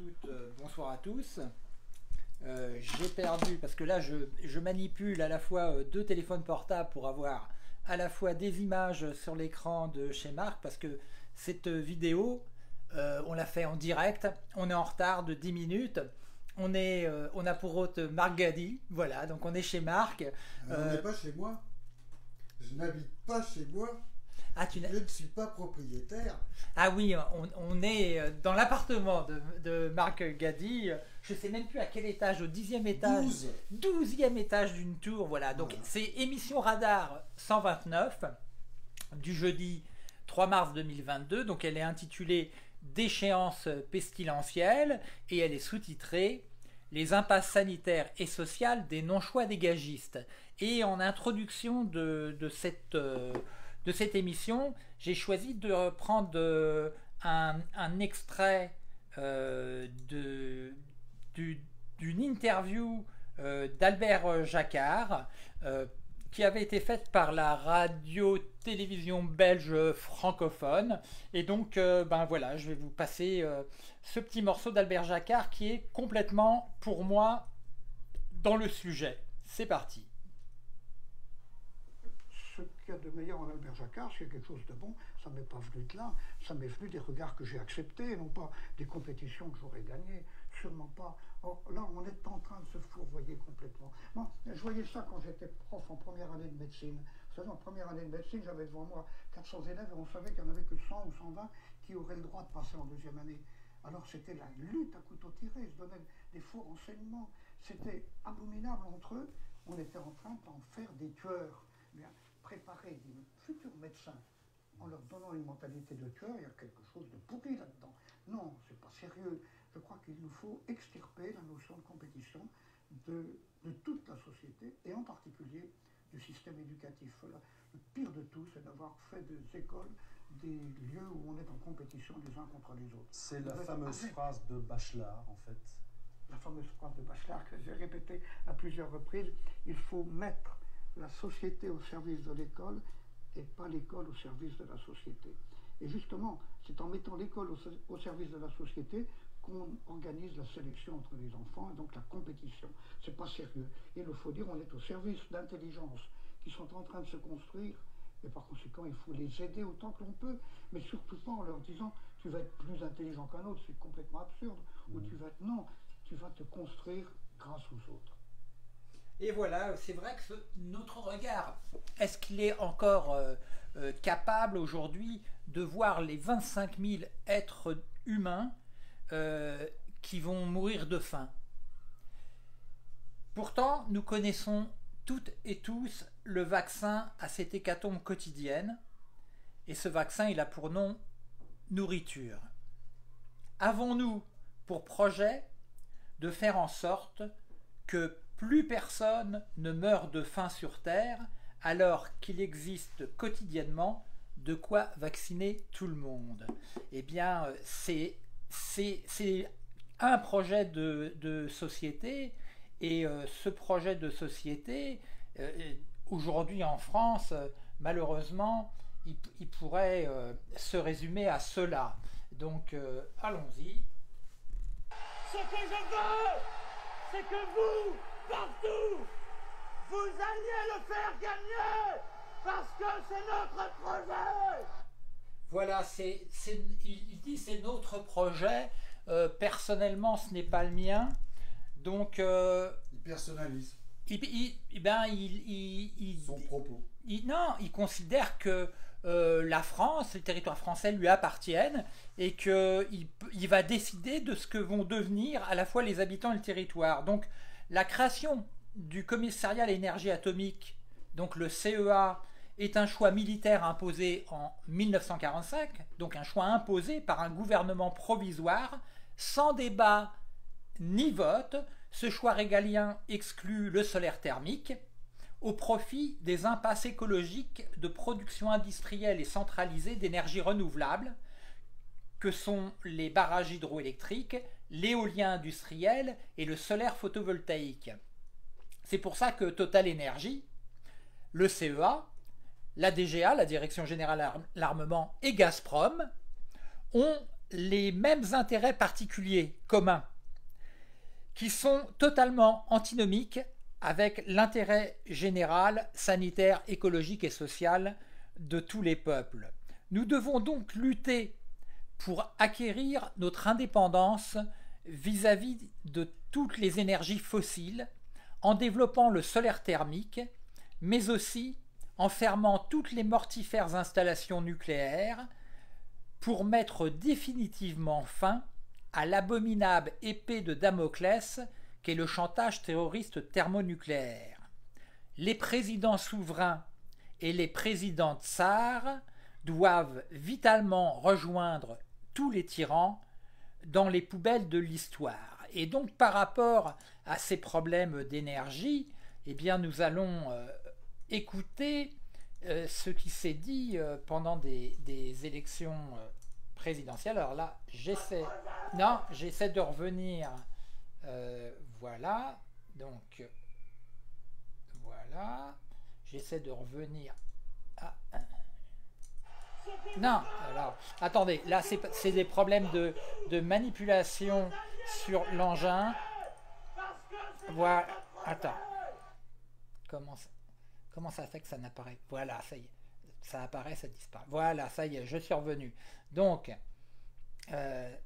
toutes, euh, bonsoir à tous. Euh, j'ai perdu, parce que là je, manipule à la fois euh, deux téléphones portables pour avoir à la fois des images sur l'écran de chez Marc, parce que cette vidéo, on l'a fait en direct, on est en retard de 10 minutes. On, est, on a pour hôte Marc Gadi, voilà, donc on est chez Marc. on n'est pas chez moi. Je n'habite pas chez moi. Ah, tu je ne suis pas propriétaire. Ah oui, on, est euh, dans l'appartement de, Marc Gadi. Je ne sais même plus à quel étage, au dixième étage. 12. e étage d'une tour, voilà. Donc c'est émission radar 129 du jeudi 3 mars 2022. Donc elle est intitulée Déchéance pestilentielle et elle est sous-titrée Les impasses sanitaires et sociales des non-choix dégagistes. Et en introduction de, cette... Euh, de cette émission, j'ai choisi de prendre euh, un, extrait euh, d'une interview euh, d'Albert Jacquard qui avait été faite par la radio-télévision belge francophone. Et donc, ben voilà, je vais vous passer ce petit morceau d'Albert Jacquard qui est complètement, pour moi, dans le sujet. C'est parti de meilleur en Albert Jacquard, s'il y a quelque chose de bon, ça m'est pas venu de là, ça m'est venu des regards que j'ai acceptés, non pas des compétitions que j'aurais gagnées, sûrement pas. Or, là, on est en train de se fourvoyer complètement. Moi, je voyais ça quand j'étais prof en première année de médecine. Vous savez, en première année de médecine, j'avais devant moi 400 élèves et on savait qu'il n'y en avait que 100 ou 120 qui auraient le droit de passer en deuxième année. Alors c'était la lutte à couteau tiré, ils se des faux renseignements. C'était abominable entre eux. On était en train d'en faire des tueurs préparer des futurs médecins en leur donnant une mentalité de tueur, il y a quelque chose de pourri là-dedans. Non, c'est pas sérieux. Je crois qu'il nous faut extirper la notion de compétition de, toute la société et en particulier du système éducatif. Le pire de tout, c'est d'avoir fait des écoles des lieux où on est en compétition les uns contre les autres. C'est la fameuse phrase de Bachelard, en fait. La fameuse phrase de Bachelard que j'ai répétée à plusieurs reprises. Il faut mettre la société au service de l'école et pas l'école au service de la société. Et justement, c'est en mettant l'école au, service de la société qu'on organise la sélection entre les enfants et donc la compétition. C'est pas sérieux. Il faut dire, on est au service d'intelligence qui sont en train de se construire et par conséquent, il faut les aider autant que l'on peut, mais surtout pas en leur disant tu vas être plus intelligent qu'un autre, c'est complètement absurde. Ou mmh. tu vas être non, tu vas te construire grâce aux autres. Et voilà, c'est vrai que notre regard, est-ce qu'il est encore euh, euh, capable aujourd'hui de voir les 25 000 êtres humains euh, qui vont mourir de faim? Pourtant, nous connaissons toutes et tous le vaccin à cette hécatombe quotidienne, et ce vaccin, il a pour nom nourriture. Avons-nous pour projet de faire en sorte que plus personne ne meurt de faim sur Terre alors qu'il existe quotidiennement de quoi vacciner tout le monde. Eh bien, c'est, un projet de, société et euh, ce projet de société, euh, aujourd'hui en France, malheureusement, il, pourrait euh, se résumer à cela. Donc, allons-y. Ce que je veux, c'est que vous, partout. Vous alliez le faire gagner parce que c'est notre projet. Voilà, c'est, il dit c'est notre projet. Euh, personnellement, ce n'est pas le mien. Donc, euh, il personnalise. Il, ben, il, son propos. non, il considère que euh, la France, les territoires français lui appartiennent et qu'il il va décider de ce que vont devenir à la fois les habitants et le territoire. Donc, la création du commissariat à l'énergie atomique, donc le CEA, est un choix militaire imposé en 1945, donc un choix imposé par un gouvernement provisoire, sans débat ni vote. Ce choix régalien exclut le solaire thermique au profit des impasses écologiques de production industrielle et centralisée d'énergie renouvelable, que sont les barrages hydroélectriques, l'éolien industriel et le solaire photovoltaïque. C'est pour ça que Total Energy, le CEA, la DGA, la Direction Générale l'Armement, et Gazprom ont les mêmes intérêts particuliers communs qui sont totalement antinomiques avec l'intérêt général, sanitaire, écologique et social de tous les peuples. Nous devons donc lutter pour acquérir notre indépendance vis-à-vis de toutes les énergies fossiles en développant le solaire thermique, mais aussi en fermant toutes les mortifères installations nucléaires pour mettre définitivement fin à l'abominable épée de Damoclès qu'est le chantage terroriste thermonucléaire. Les présidents souverains et les présidents tsars doivent vitalement rejoindre tous les tyrans dans les poubelles de l'histoire. Et donc par rapport à ces problèmes d'énergie, eh bien nous allons euh, écouter euh, ce qui s'est dit euh, pendant des, élections présidentielles. Alors là, j'essaie, non, j'essaie de revenir. voilà, donc voilà, j'essaie de revenir. à... Non, alors, attendez, là c'est des problèmes de, manipulation sur l'engin. Voilà, attends. Comment ça, comment ça fait que ça n'apparaît? Voilà, ça y est. Ça apparaît, ça disparaît. Voilà, ça y est, je suis revenu. Donc, euh,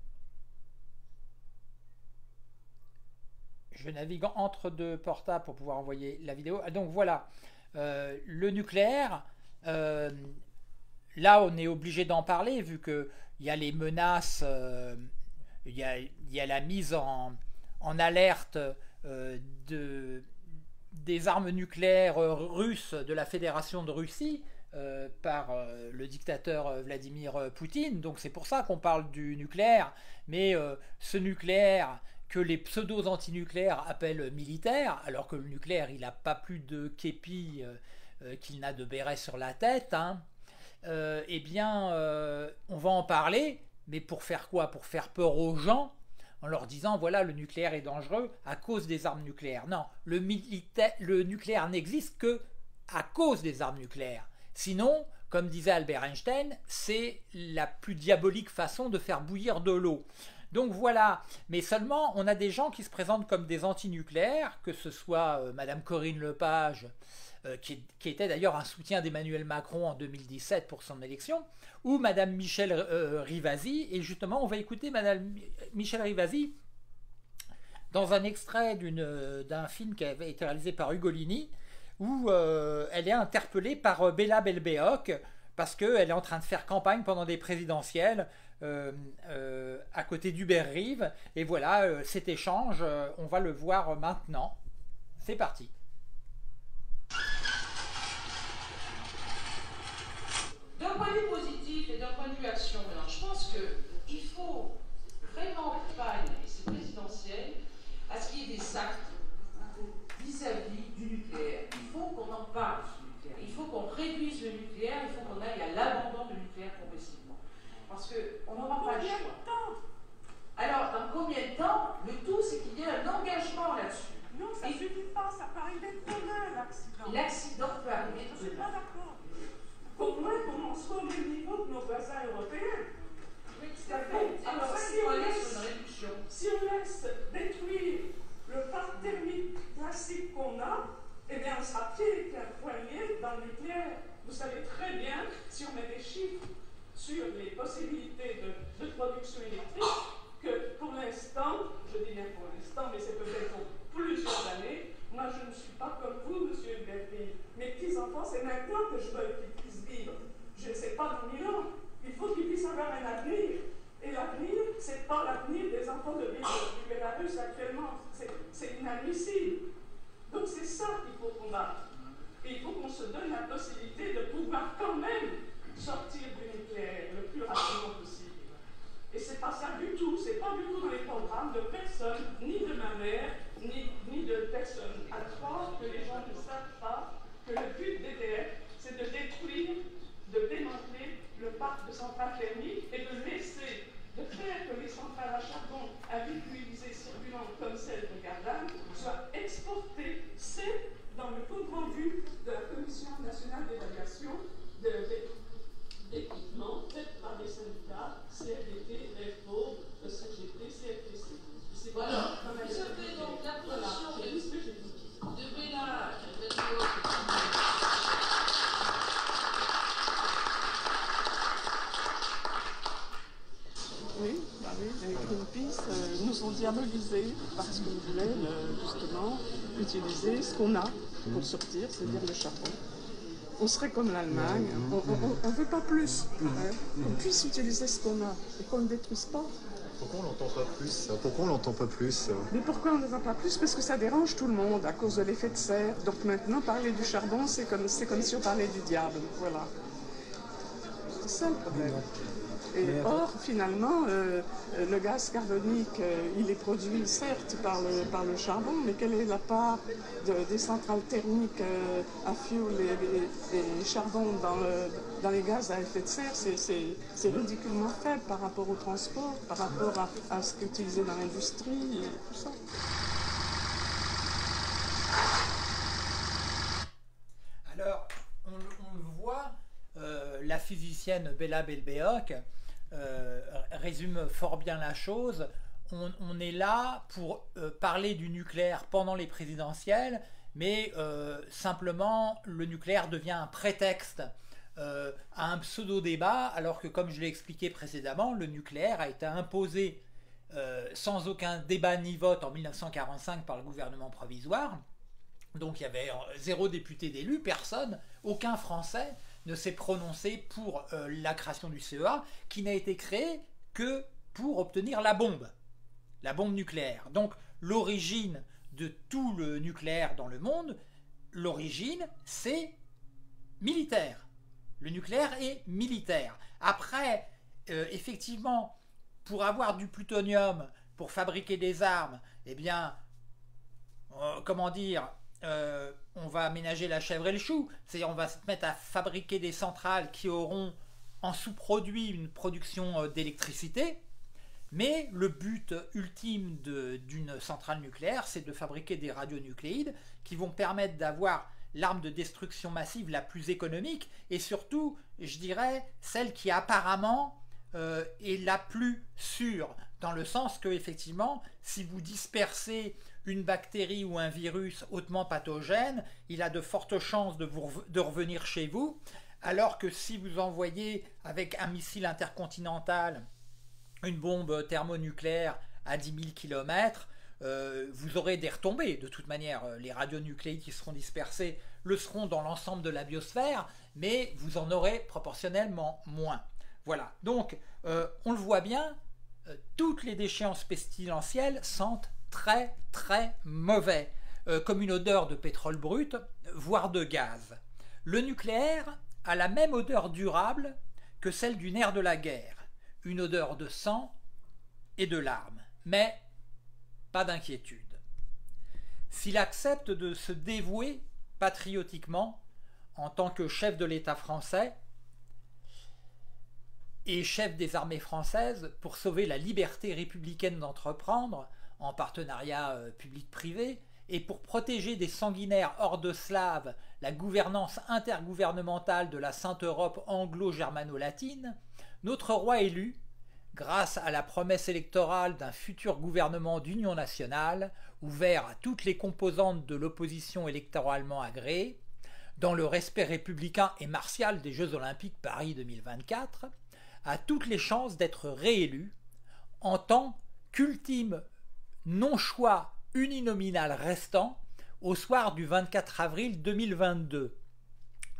je navigue entre deux portables pour pouvoir envoyer la vidéo. Ah, donc voilà, euh, le nucléaire, euh, là on est obligé d'en parler vu qu'il y a les menaces il y a, la mise en, alerte euh, de, des armes nucléaires russes de la Fédération de Russie euh, par euh, le dictateur Vladimir Poutine. Donc c'est pour ça qu'on parle du nucléaire. Mais ce nucléaire que les pseudos antinucléaires appellent militaire, alors que le nucléaire, il n'a pas plus de képi qu'il n'a de béret sur la tête, hein, eh bien, on va en parler, mais pour faire quoi? Pour faire peur aux gens en leur disant voilà le nucléaire est dangereux à cause des armes nucléaires. Non, le, le nucléaire n'existe que à cause des armes nucléaires. Sinon, comme disait Albert Einstein, c'est la plus diabolique façon de faire bouillir de l'eau. Donc voilà, mais seulement on a des gens qui se présentent comme des antinucléaires, que ce soit euh, Madame Corinne Lepage, euh, qui, était d'ailleurs un soutien d'Emmanuel Macron en 2017 pour son élection, ou Madame Michel euh, Rivasi. Et justement, on va écouter Madame Michel Rivasi dans un extrait d'un film qui avait été réalisé par Ugolini, où euh, elle est interpellée par Bella Belbéoc parce qu'elle est en train de faire campagne pendant des présidentielles à côté d'Hubert Rive. Et voilà, cet échange, on va le voir maintenant. C'est parti. D'un point de vue positif et d'un point de vue action, je pense qu'il faut vraiment campagne, et c'est présidentiel, à ce qu'il y ait des actes vis-à-vis du nucléaire. Il faut qu'on en parle du nucléaire. Il faut qu'on réduise le nucléaire, il faut qu'on aille à l'abandon du nucléaire progressivement. Parce qu'on n'aura pas le choix. Alors, dans combien de temps? Le tout, c'est qu'il y ait un engagement là-dessus. Non, ça ne suffit pas, ça peut arriver demain, l'accident. L'accident peut arriver Je ne suis pas d'accord. Pour moi, qu'on en soit au même niveau que nos voisins européens. Oui, tout à fait. Alors, si on, laisse, si on laisse détruire le parc thermique classique qu'on a, eh bien, on sera pied qu'un poignet dans le nucléaire. Vous savez très bien, si on met des chiffres sur les possibilités de, de production électrique, que pour l'instant, je dis bien pour l'instant, mais c'est peut-être pour plusieurs années, moi je ne suis pas comme vous, monsieur Berville. Mes petits-enfants, c'est maintenant que je veux qu'ils puissent vivre. Je ne sais pas dans mille ans. Il faut qu'ils puissent avoir un avenir. Et l'avenir, ce n'est pas l'avenir des enfants de ville du Bélarus actuellement. C'est inadmissible. Donc c'est ça qu'il faut combattre. Et il faut qu'on se donne la possibilité de pouvoir quand même sortir du nucléaire le plus rapidement possible. Et c'est pas ça du tout, c'est pas du tout dans les programmes de personne, ni de ma mère, ni, de personne. À croire que les gens ne savent pas que le but d'EDF, c'est de détruire, de démanteler le parc de centrales thermiques et de laisser, de faire que les centrales à charbon à fluidisée circulantes comme celle de Gardanne soient exportées. C'est dans le compte rendu de la Commission nationale d'évaluation de, d'équipements faits par les syndicats CFDT, voilà. Donc. Oui, bah les Greenpeace euh, nous ont diabolisés parce qu'on voulait euh, justement utiliser ce qu'on a pour sortir, c'est-à-dire le charbon on serait comme l'Allemagne, on ne veut pas plus. Hein. On puisse utiliser ce qu'on a et qu'on ne détruise pas. Pourquoi on l'entend pas plus Pourquoi on l'entend pas plus Mais pourquoi on ne l'entend pas plus? Parce que ça dérange tout le monde à cause de l'effet de serre. Donc maintenant, parler du charbon, c'est comme, comme si on parlait du diable. Voilà. C'est ça le problème. Et or, finalement, euh, euh, le gaz carbonique, euh, il est produit certes par le, par le charbon, mais quelle est la part des centrales thermiques à fioul et, charbon dans, dans, les gaz à effet de serre? C'est ridiculement faible par rapport au transport, par rapport à, ce qui est utilisé dans l'industrie et tout ça. Alors, on, le voit, la physicienne Bella Belbéoc, euh, résume fort bien la chose. On, est là pour euh, parler du nucléaire pendant les présidentielles, mais euh, simplement le nucléaire devient un prétexte à un pseudo-débat, alors que comme je l'ai expliqué précédemment, le nucléaire a été imposé sans aucun débat ni vote en 1945 par le gouvernement provisoire. Donc il y avait zéro député d'élu, personne, aucun Français ne s'est prononcé pour euh, la création du CEA, qui n'a été créé que pour obtenir la bombe, la bombe nucléaire. Donc l'origine de tout le nucléaire dans le monde, l'origine, c'est militaire. Le nucléaire est militaire. Après, euh, effectivement, pour avoir du plutonium, pour fabriquer des armes, eh bien, euh, comment dire, euh, on va aménager la chèvre et le chou. C'est-à-dire on va se mettre à fabriquer des centrales qui auront en sous-produit une production euh, d'électricité. Mais le but ultime d'une centrale nucléaire, c'est de fabriquer des radionucléides qui vont permettre d'avoir l'arme de destruction massive la plus économique et surtout, je dirais, celle qui apparemment euh, est la plus sûre, dans le sens que effectivement, si vous dispersez une bactérie ou un virus hautement pathogène, il a de fortes chances de, de revenir chez vous, alors que si vous envoyez avec un missile intercontinental une bombe thermonucléaire à 10 000 km, vous aurez des retombées. De toute manière, euh, les radionucléides qui seront dispersés le seront dans l'ensemble de la biosphère, mais vous en aurez proportionnellement moins. Voilà. Donc, euh, on le voit bien, euh, toutes les déchéances pestilentielles sentent très très mauvais, euh, comme une odeur de pétrole brut, voire de gaz. Le nucléaire a la même odeur durable que celle du nerf de la guerre, une odeur de sang et de larmes. Mais pas d'inquiétude. S'il accepte de se dévouer patriotiquement en tant que chef de l'État français et chef des armées françaises pour sauver la liberté républicaine d'entreprendre, en partenariat euh, public-privé, et pour protéger des sanguinaires hordes slaves la gouvernance intergouvernementale de la Sainte Europe anglo-germano-latine, notre roi élu, grâce à la promesse électorale d'un futur gouvernement d'union nationale, ouvert à toutes les composantes de l'opposition électoralement agréée, dans le respect républicain et martial des Jeux olympiques Paris 2024, a toutes les chances d'être réélu en tant qu'ultime non-choix uninominal restant au soir du 24 avril 2022.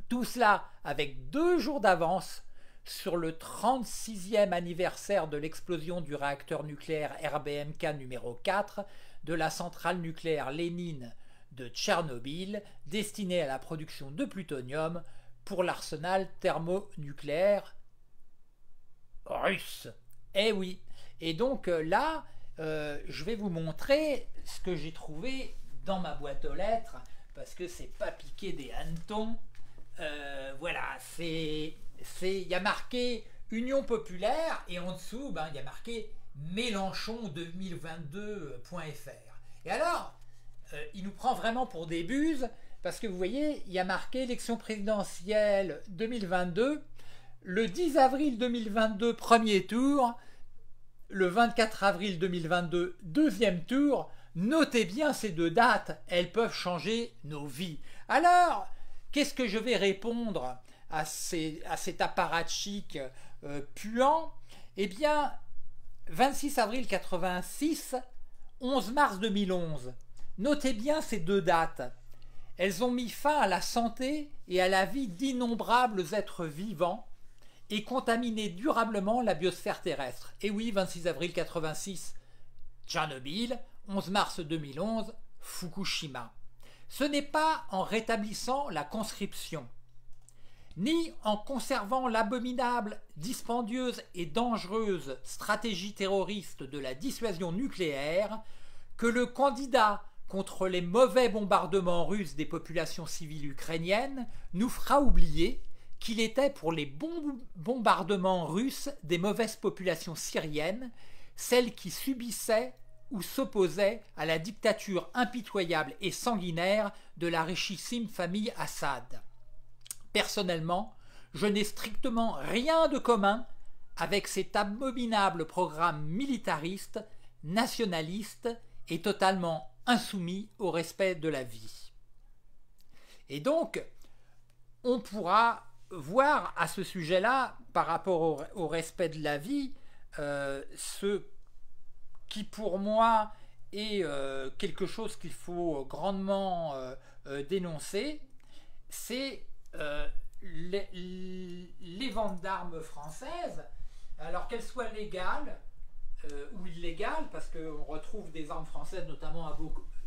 Tout cela avec deux jours d'avance sur le 36e anniversaire de l'explosion du réacteur nucléaire RBMK numéro 4 de la centrale nucléaire Lénine de Tchernobyl destinée à la production de plutonium pour l'arsenal thermonucléaire russe. Eh oui. Et donc euh, là, euh, je vais vous montrer ce que j'ai trouvé dans ma boîte aux lettres, parce que c'est pas piqué des hannetons. Euh, voilà, c'est. Il y a marqué Union populaire et en dessous, ben, il y a marqué Mélenchon2022.fr. Et alors, euh, il nous prend vraiment pour des buses, parce que vous voyez, il y a marqué élection présidentielle 2022, le 10 avril 2022, premier tour, le 24 avril 2022, deuxième tour. Notez bien ces deux dates, elles peuvent changer nos vies. Alors, qu'est-ce que je vais répondre à, ces, à cet apparatchik euh, puant? Eh bien, 26 avril 86, 11 mars 2011. Notez bien ces deux dates. Elles ont mis fin à la santé et à la vie d'innombrables êtres vivants et contaminé durablement la biosphère terrestre. Et oui, 26 avril 86, Tchernobyl, 11 mars 2011, Fukushima. Ce n'est pas en rétablissant la conscription, ni en conservant l'abominable, dispendieuse et dangereuse stratégie terroriste de la dissuasion nucléaire que le candidat contre les mauvais bombardements russes des populations civiles ukrainiennes nous fera oublier qu'il était pour les bombardements russes des mauvaises populations syriennes, celles qui subissaient ou s'opposaient à la dictature impitoyable et sanguinaire de la richissime famille Assad. Personnellement, je n'ai strictement rien de commun avec cet abominable programme militariste, nationaliste et totalement insoumis au respect de la vie. Et donc, on pourra voir à ce sujet-là, par rapport au, respect de la vie, euh, ce qui pour moi est euh, quelque chose qu'il faut grandement euh, dénoncer, c'est les, ventes d'armes françaises, alors qu'elles soient légales ou illégales, parce qu'on retrouve des armes françaises notamment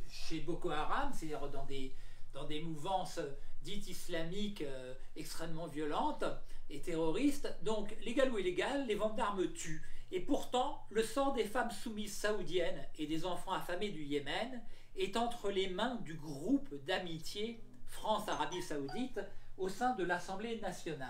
chez Boko Haram, c'est-à-dire dans des, dans des mouvances dites islamiques euh, extrêmement violentes et terroristes. Donc, légal ou illégal, les ventes d'armes tuent. Et pourtant, le sort des femmes soumises saoudiennes et des enfants affamés du Yémen est entre les mains du groupe d'amitié France-Arabie saoudite au sein de l'Assemblée nationale.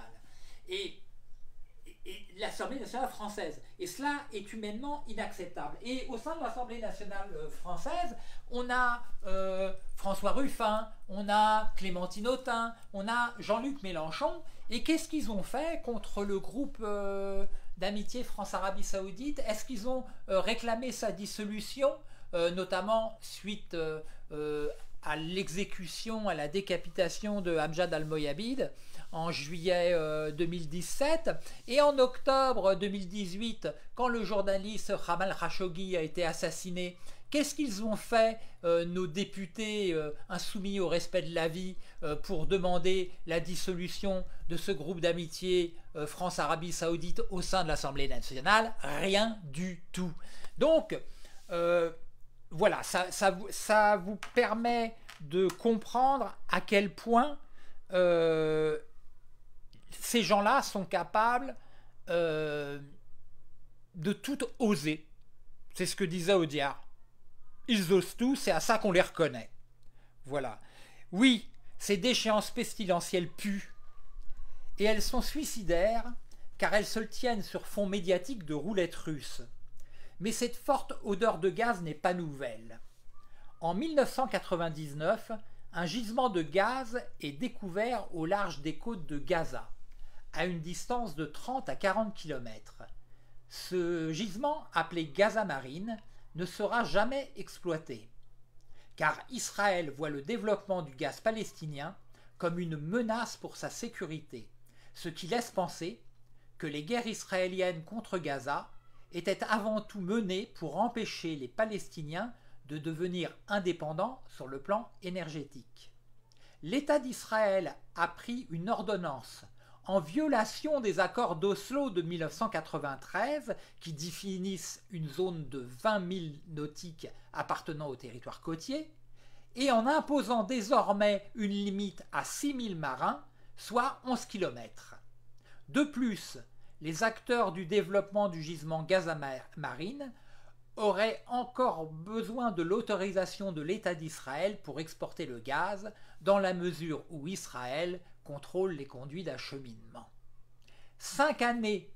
l'Assemblée nationale française. Et cela est humainement inacceptable. Et au sein de l'Assemblée nationale euh, française, on a euh, François Ruffin, on a Clémentine Autain, on a Jean-Luc Mélenchon. Et qu'est-ce qu'ils ont fait contre le groupe euh, d'amitié France-Arabie Saoudite? Est-ce qu'ils ont réclamé sa dissolution, notamment suite à l'exécution, à la décapitation de Hamjad al-Moyabid? En juillet 2017. Euh, Et en octobre 2018, quand le journaliste Ramal Khashoggi a été assassiné, Qu'est-ce qu'ils ont fait, euh, nos députés euh, insoumis au respect de la vie, pour demander la dissolution de ce groupe d'amitié France-Arabie saoudite au sein de l'Assemblée nationale? Rien du tout. Donc, voilà, ça, ça, vous permet de comprendre à quel point ces gens-là sont capables euh, de tout oser. C'est ce que disait Audiard. Ils osent tout, c'est à ça qu'on les reconnaît. Voilà. Oui, ces déchéances pestilentielles puent. Et elles sont suicidaires car elles se tiennent sur fond médiatique de roulettes russes. Mais cette forte odeur de gaz n'est pas nouvelle. En 1999, un gisement de gaz est découvert au large des côtes de Gaza à une distance de 30 à 40 km. Ce gisement, appelé Gaza Marine, ne sera jamais exploité, car Israël voit le développement du gaz palestinien comme une menace pour sa sécurité, ce qui laisse penser que les guerres israéliennes contre Gaza étaient avant tout menées pour empêcher les Palestiniens de devenir indépendants sur le plan énergétique. L'État d'Israël a pris une ordonnance en violation des accords d'Oslo de 1993 qui définissent une zone de 20 000 nautiques appartenant au territoire côtier, et en imposant désormais une limite à 6 000 marins, soit 11 km. De plus, les acteurs du développement du gisement Gaza Marine auraient encore besoin de l'autorisation de l'État d'Israël pour exporter le gaz, dans la mesure où Israël contrôle les conduits d'acheminement. Cinq années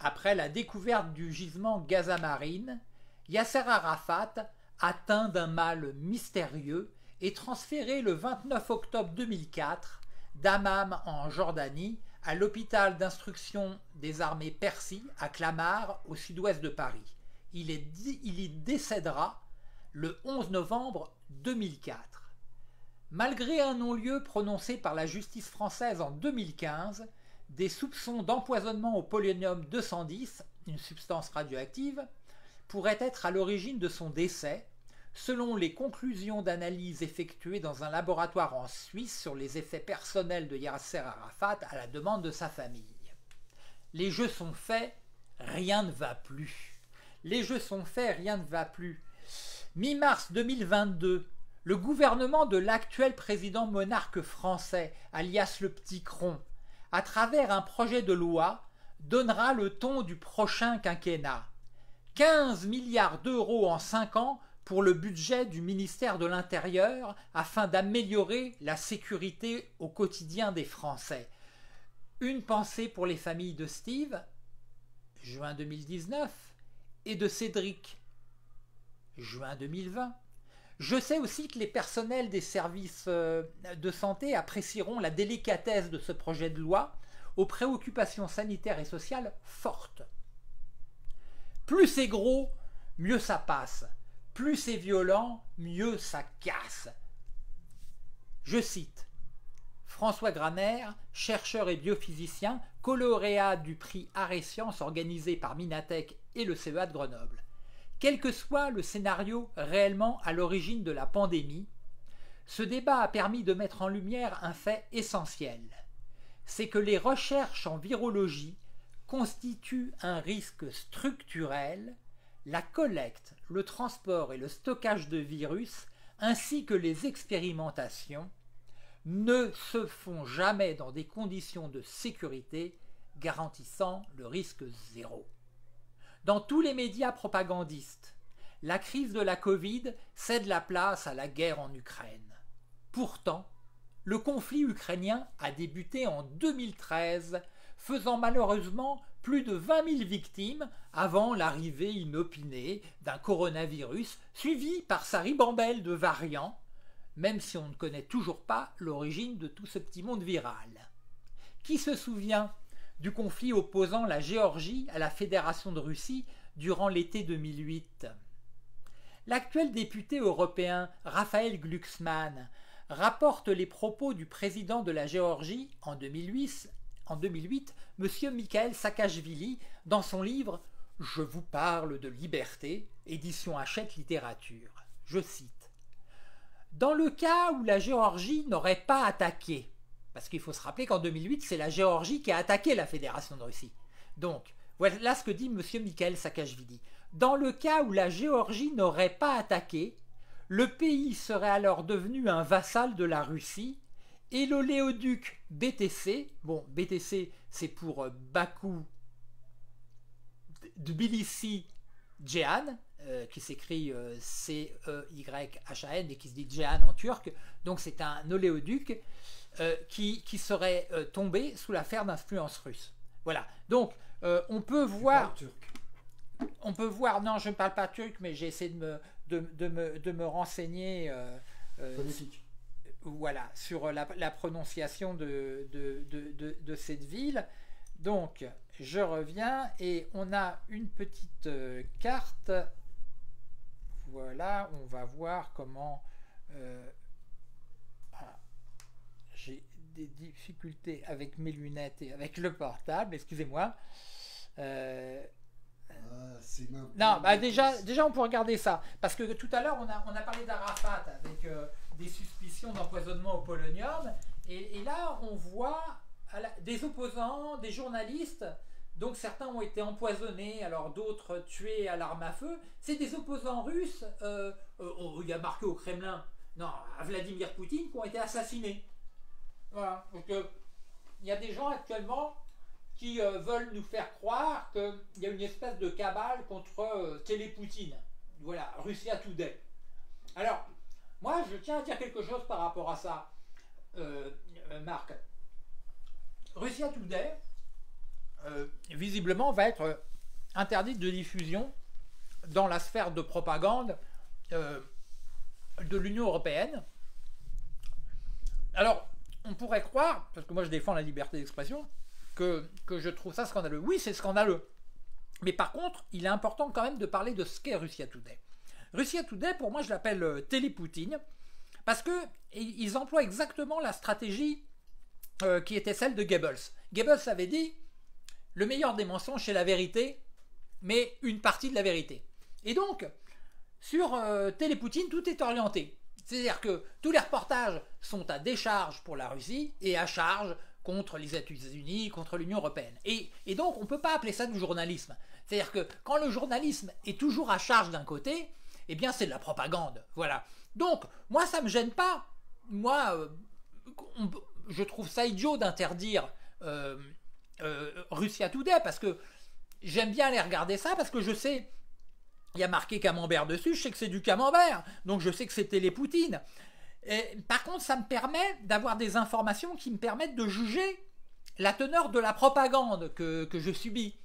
après la découverte du gisement Gaza Marine, Yasser Arafat, atteint d'un mal mystérieux, est transféré le 29 octobre 2004 d'Amam en Jordanie à l'hôpital d'instruction des armées Persie à Clamart au sud-ouest de Paris. Il, il y décédera le 11 novembre 2004. Malgré un non-lieu prononcé par la justice française en 2015, des soupçons d'empoisonnement au polonium 210 une substance radioactive, pourrait être à l'origine de son décès, selon les conclusions d'analyse effectuées dans un laboratoire en Suisse sur les effets personnels de Yasser Arafat à la demande de sa famille. Les jeux sont faits, rien ne va plus. Les jeux sont faits, rien ne va plus. Mi-mars 2022, le gouvernement de l'actuel président monarque français, alias le Petit Cron, à travers un projet de loi, donnera le ton du prochain quinquennat. 15 milliards d'euros en 5 ans pour le budget du ministère de l'Intérieur afin d'améliorer la sécurité au quotidien des Français. Une pensée pour les familles de Steve, juin 2019, et de Cédric, juin 2020. Je sais aussi que les personnels des services euh, de santé apprécieront la délicatesse de ce projet de loi aux préoccupations sanitaires et sociales fortes. Plus c'est gros, mieux ça passe. Plus c'est violent, mieux ça casse. Je cite François Graner, chercheur et biophysicien, coloréat du prix Arrêt Sciences organisé par Minatech et le CEA de Grenoble. Quel que soit le scénario réellement à l'origine de la pandémie, ce débat a permis de mettre en lumière un fait essentiel. C'est que les recherches en virologie constituent un risque structurel, la collecte, le transport et le stockage de virus, ainsi que les expérimentations, ne se font jamais dans des conditions de sécurité garantissant le risque zéro. Dans tous les médias propagandistes, la crise de la Covid cède la place à la guerre en Ukraine. Pourtant, le conflit ukrainien a débuté en 2013, faisant malheureusement plus de 20 000 victimes avant l'arrivée inopinée d'un coronavirus suivi par sa ribambelle de variants, même si on ne connaît toujours pas l'origine de tout ce petit monde viral. Qui se souvient du conflit opposant la Géorgie à la Fédération de Russie durant l'été 2008. L'actuel député européen Raphaël Glucksmann rapporte les propos du président de la Géorgie en 2008, en 2008 M. Mikhail Saakashvili, dans son livre Je vous parle de liberté, édition Hachette Littérature. Je cite Dans le cas où la Géorgie n'aurait pas attaqué, parce qu'il faut se rappeler qu'en 2008, c'est la Géorgie qui a attaqué la Fédération de Russie. Donc, voilà ce que dit M. Mikhail Saakashvili. Dans le cas où la Géorgie n'aurait pas attaqué, le pays serait alors devenu un vassal de la Russie et l'oléoduc BTC, bon, BTC c'est pour euh, Bakou Tbilisi Djehan, euh, qui s'écrit euh, C-E-Y-H-A-N et qui se dit Djehan en turc, donc c'est un oléoduc euh, qui, serait euh, tombé sous l'affaire d'influence russe. Voilà. Donc, on peut voir. On peut voir. Non, je ne parle pas turc, mais j'ai essayé de me, de, me, de me renseigner. voilà, sur la, prononciation de, de, de, cette ville. Donc, je reviens et on a une petite carte. Voilà, on va voir comment des difficultés avec mes lunettes et avec le portable, excusez-moi. Euh, ah, non, bah déjà, déjà on peut regarder ça. Parce que tout à l'heure, on a, on a parlé d'Arafat avec euh, des suspicions d'empoisonnement au polonium. Et, là, on voit des opposants, des journalistes. Donc certains ont été empoisonnés, alors d'autres tués à l'arme à feu. C'est des opposants russes. Euh, oh, il y a marqué au Kremlin, non, à Vladimir Poutine, qui ont été assassinés. Voilà. Donc, euh, il y a des gens actuellement qui euh, veulent nous faire croire qu'il y a une espèce de cabale contre euh, Télépoutine. Voilà, Russia Today. Alors, moi, je tiens à dire quelque chose par rapport à ça, Marc. Russia Today, visiblement, va être interdite de diffusion dans la sphère de propagande de l'Union européenne. Alors, on pourrait croire, parce que moi je défends la liberté d'expression, que, que je trouve ça scandaleux. Oui, c'est scandaleux. Mais par contre, il est important quand même de parler de ce qu'est Russia Today. Russia Today, pour moi, je l'appelle euh, Télépoutine, parce que ils emploient exactement la stratégie euh, qui était celle de Goebbels. Goebbels avait dit le meilleur des mensonges, c'est la vérité. mais une partie de la vérité. Et donc, sur euh, Télépoutine, tout est orienté. C'est-à-dire que tous les reportages sont à décharge pour la Russie et à charge contre les États-Unis, contre l'Union européenne. Et, donc, on ne peut pas appeler ça du journalisme. C'est-à-dire que quand le journalisme est toujours à charge d'un côté, eh bien, c'est de la propagande. Voilà. Donc, moi, ça ne me gêne pas. Moi, euh, je trouve ça idiot d'interdire euh, euh, Russia Today parce que j'aime bien aller regarder ça parce que je sais, il y a marqué camembert dessus, je sais que c'est du camembert, donc je sais que c'était les poutines. Et, par contre, ça me permet d'avoir des informations qui me permettent de juger la teneur de la propagande que, je subis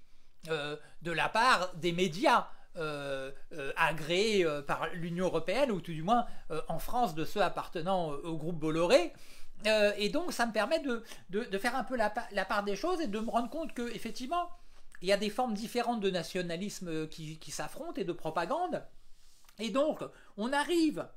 euh, de la part des médias. Euh, agréés par l'Union européenne, ou tout du moins en France de ceux appartenant au groupe Bolloré, euh, et donc, ça me permet de, faire un peu la, part des choses et de me rendre compte que effectivement, il y a des formes différentes de nationalisme qui, s'affrontent et de propagande. Et donc, on arrive,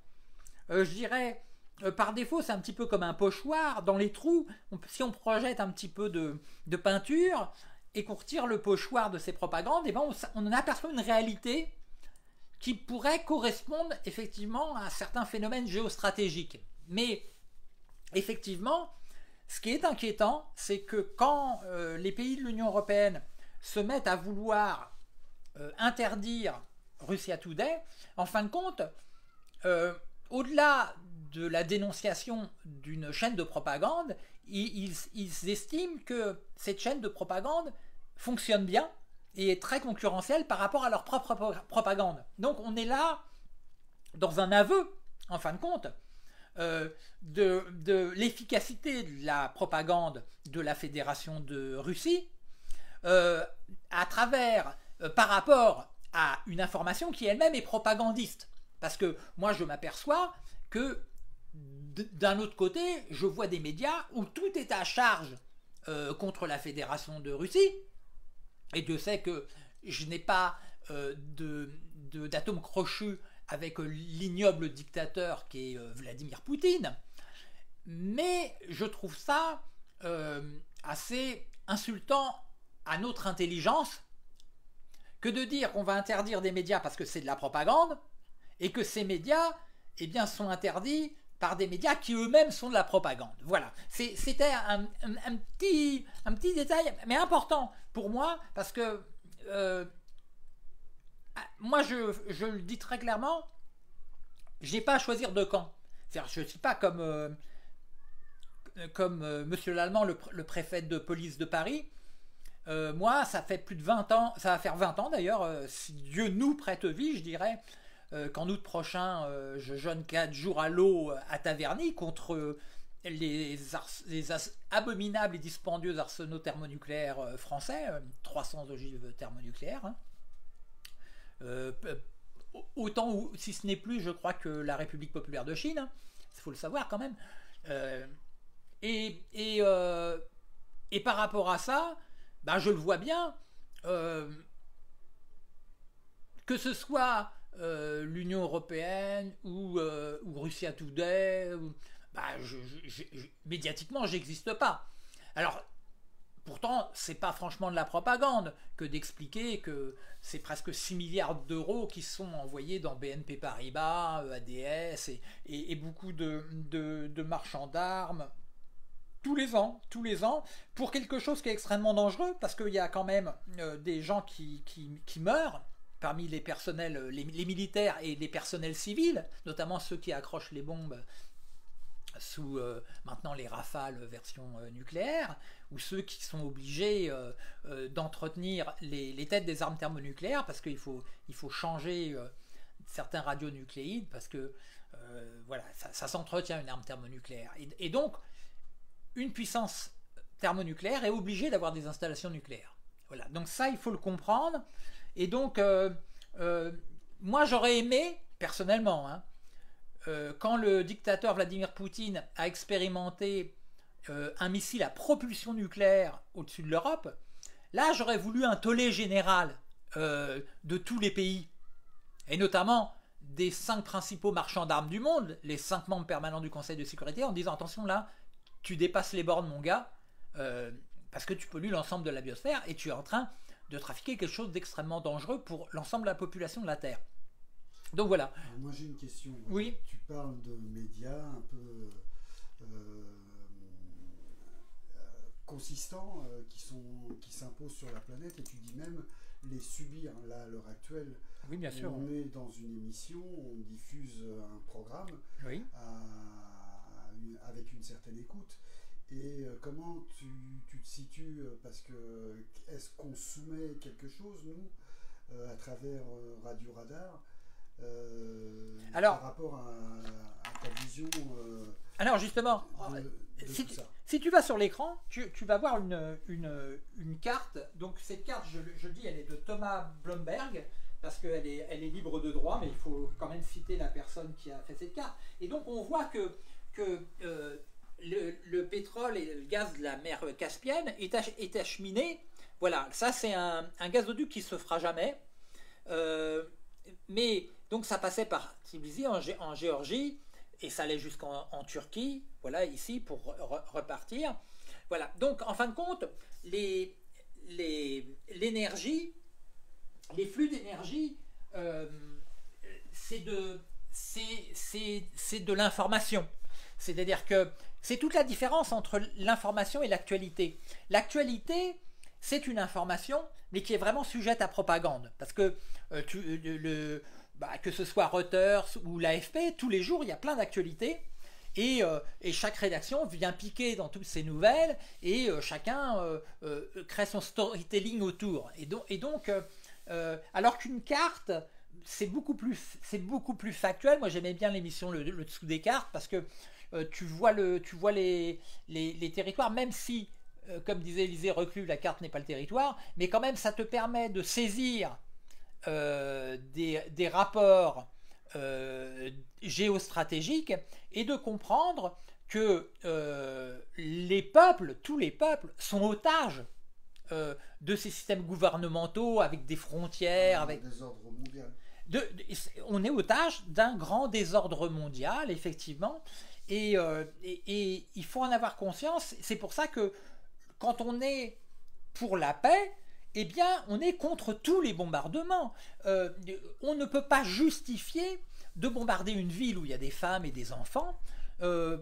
euh, je dirais, euh, par défaut, c'est un petit peu comme un pochoir. Dans les trous, si on projette un petit peu de, peinture et qu'on retire le pochoir de ces propagandes, et eh ben on, on en aperçoit une réalité qui pourrait correspondre effectivement à certains phénomènes géostratégiques. Mais effectivement, ce qui est inquiétant, c'est que quand euh, les pays de l'Union européenne se mettent à vouloir euh, interdire Russia Today, en fin de compte, euh, au-delà de la dénonciation d'une chaîne de propagande, ils, estiment que cette chaîne de propagande fonctionne bien et est très concurrentielle par rapport à leur propre propagande. Donc on est là dans un aveu, en fin de compte, euh, de, l'efficacité de la propagande de la Fédération de Russie euh, à travers, euh, par rapport à une information qui elle-même est propagandiste. Parce que moi, je m'aperçois que d'un autre côté, je vois des médias où tout est à charge contre la Fédération de Russie. Et Dieu sait que je n'ai pas d'atome crochu avec euh, l'ignoble dictateur qui est euh, Vladimir Poutine. Mais je trouve ça euh, assez insultant à notre intelligence que de dire qu'on va interdire des médias parce que c'est de la propagande et que ces médias eh bien, sont interdits par des médias qui eux-mêmes sont de la propagande. Voilà, c'était un, petit, un petit détail, mais important pour moi parce que moi, je, le dis très clairement, j'ai pas à choisir de camp. C'est-à-dire, je suis pas comme, euh, comme euh, Monsieur Lallemand, le, préfet de police de Paris. Euh, moi, ça fait plus de 20 ans, ça va faire 20 ans d'ailleurs, si Dieu nous prête vie, je dirais, qu'en août prochain, je jeûne 4 jours à l'eau à Taverny contre les, abominables et dispendieux arsenaux thermonucléaires français, 300 ogives thermonucléaires. Hein. Euh, autant ou si ce n'est plus, je crois que la République populaire de Chine, il hein, faut le savoir quand même. Euh, et, euh, et, par rapport à ça, ben je le vois bien, que ce soit l'Union européenne ou, ou Russia Today, bah, je, je, je, médiatiquement, j'existe pas. Alors, Pourtant, c'est pas franchement de la propagande que d'expliquer que c'est presque 6 milliards d'euros qui sont envoyés dans BNP Paribas, ADS et, beaucoup de, marchands d'armes tous les ans, tous les ans, pour quelque chose qui est extrêmement dangereux, parce qu'il y a quand même euh, des gens qui, meurent parmi les personnels, les, militaires et les personnels civils, notamment ceux qui accrochent les bombes sous euh, maintenant les rafales version euh, nucléaire, ou ceux qui sont obligés euh, d'entretenir les, têtes des armes thermonucléaires, parce qu'il faut, il faut changer certains radionucléides, parce que voilà, ça, s'entretient une arme thermonucléaire. Et, donc, une puissance thermonucléaire est obligée d'avoir des installations nucléaires. Voilà, donc ça, il faut le comprendre. Et donc, moi, j'aurais aimé, personnellement, hein, euh, quand le dictateur Vladimir Poutine a expérimenté euh, un missile à propulsion nucléaire au-dessus de l'Europe, là j'aurais voulu un tollé général euh, de tous les pays, et notamment des cinq principaux marchands d'armes du monde, les cinq membres permanents du Conseil de sécurité, en disant attention là, tu dépasses les bornes mon gars, parce que tu pollues l'ensemble de la biosphère et tu es en train de trafiquer quelque chose d'extrêmement dangereux pour l'ensemble de la population de la Terre. Donc voilà. moi j'ai une question. Oui. Tu parles de médias un peu consistants qui sont qui s'imposent sur la planète et tu dis même les subir. Là, à l'heure actuelle, oui, bien sûr. on est dans une émission, on diffuse un programme avec une certaine écoute. Et euh, comment tu, te situes euh, Parce que est-ce qu'on soumet quelque chose, nous, euh, à travers Radio Radar alors, par rapport à, ta vision Alors justement, si, tu, vas sur l'écran, tu, vas voir une, une, carte. Donc cette carte, je, je, dis, elle est de Thomas Blomberg, parce qu'elle est, elle est libre de droit, mais il faut quand même citer la personne qui a fait cette carte. Et donc on voit que, que euh, le, pétrole et le gaz de la mer Caspienne est, acheminé. Voilà, ça c'est un, gazoduc qui se fera jamais. Euh, mais donc ça passait par Tbilissi en, Géorgie et ça allait jusqu'en Turquie, voilà, ici, pour repartir. Voilà, donc en fin de compte, l'énergie, les, flux d'énergie, euh, c'est de, l'information. C'est-à-dire que c'est toute la différence entre l'information et l'actualité. L'actualité, c'est une information, mais qui est vraiment sujette à propagande. Parce que euh, tu, le, bah, que ce soit Reuters ou l'AFP, tous les jours, il y a plein d'actualités. Et, euh, chaque rédaction vient piquer dans toutes ces nouvelles et euh, chacun euh, crée son storytelling autour. Et donc, et alors qu'une carte, c'est beaucoup, plus, beaucoup plus factuel. Moi, j'aimais bien l'émission le, dessous des cartes parce que tu vois, le, tu vois les, les territoires, même si, comme disait Élisée Reclus, la carte n'est pas le territoire, mais quand même, ça te permet de saisir euh, des, rapports euh, géostratégiques et de comprendre que euh, les peuples, tous les peuples, sont otages de ces systèmes gouvernementaux avec des frontières, avec on est otage d'un grand désordre mondial, effectivement, et, et, il faut en avoir conscience. C'est pour ça que quand on est pour la paix, eh bien, on est contre tous les bombardements. Euh, on ne peut pas justifier de bombarder une ville où il y a des femmes et des enfants, euh,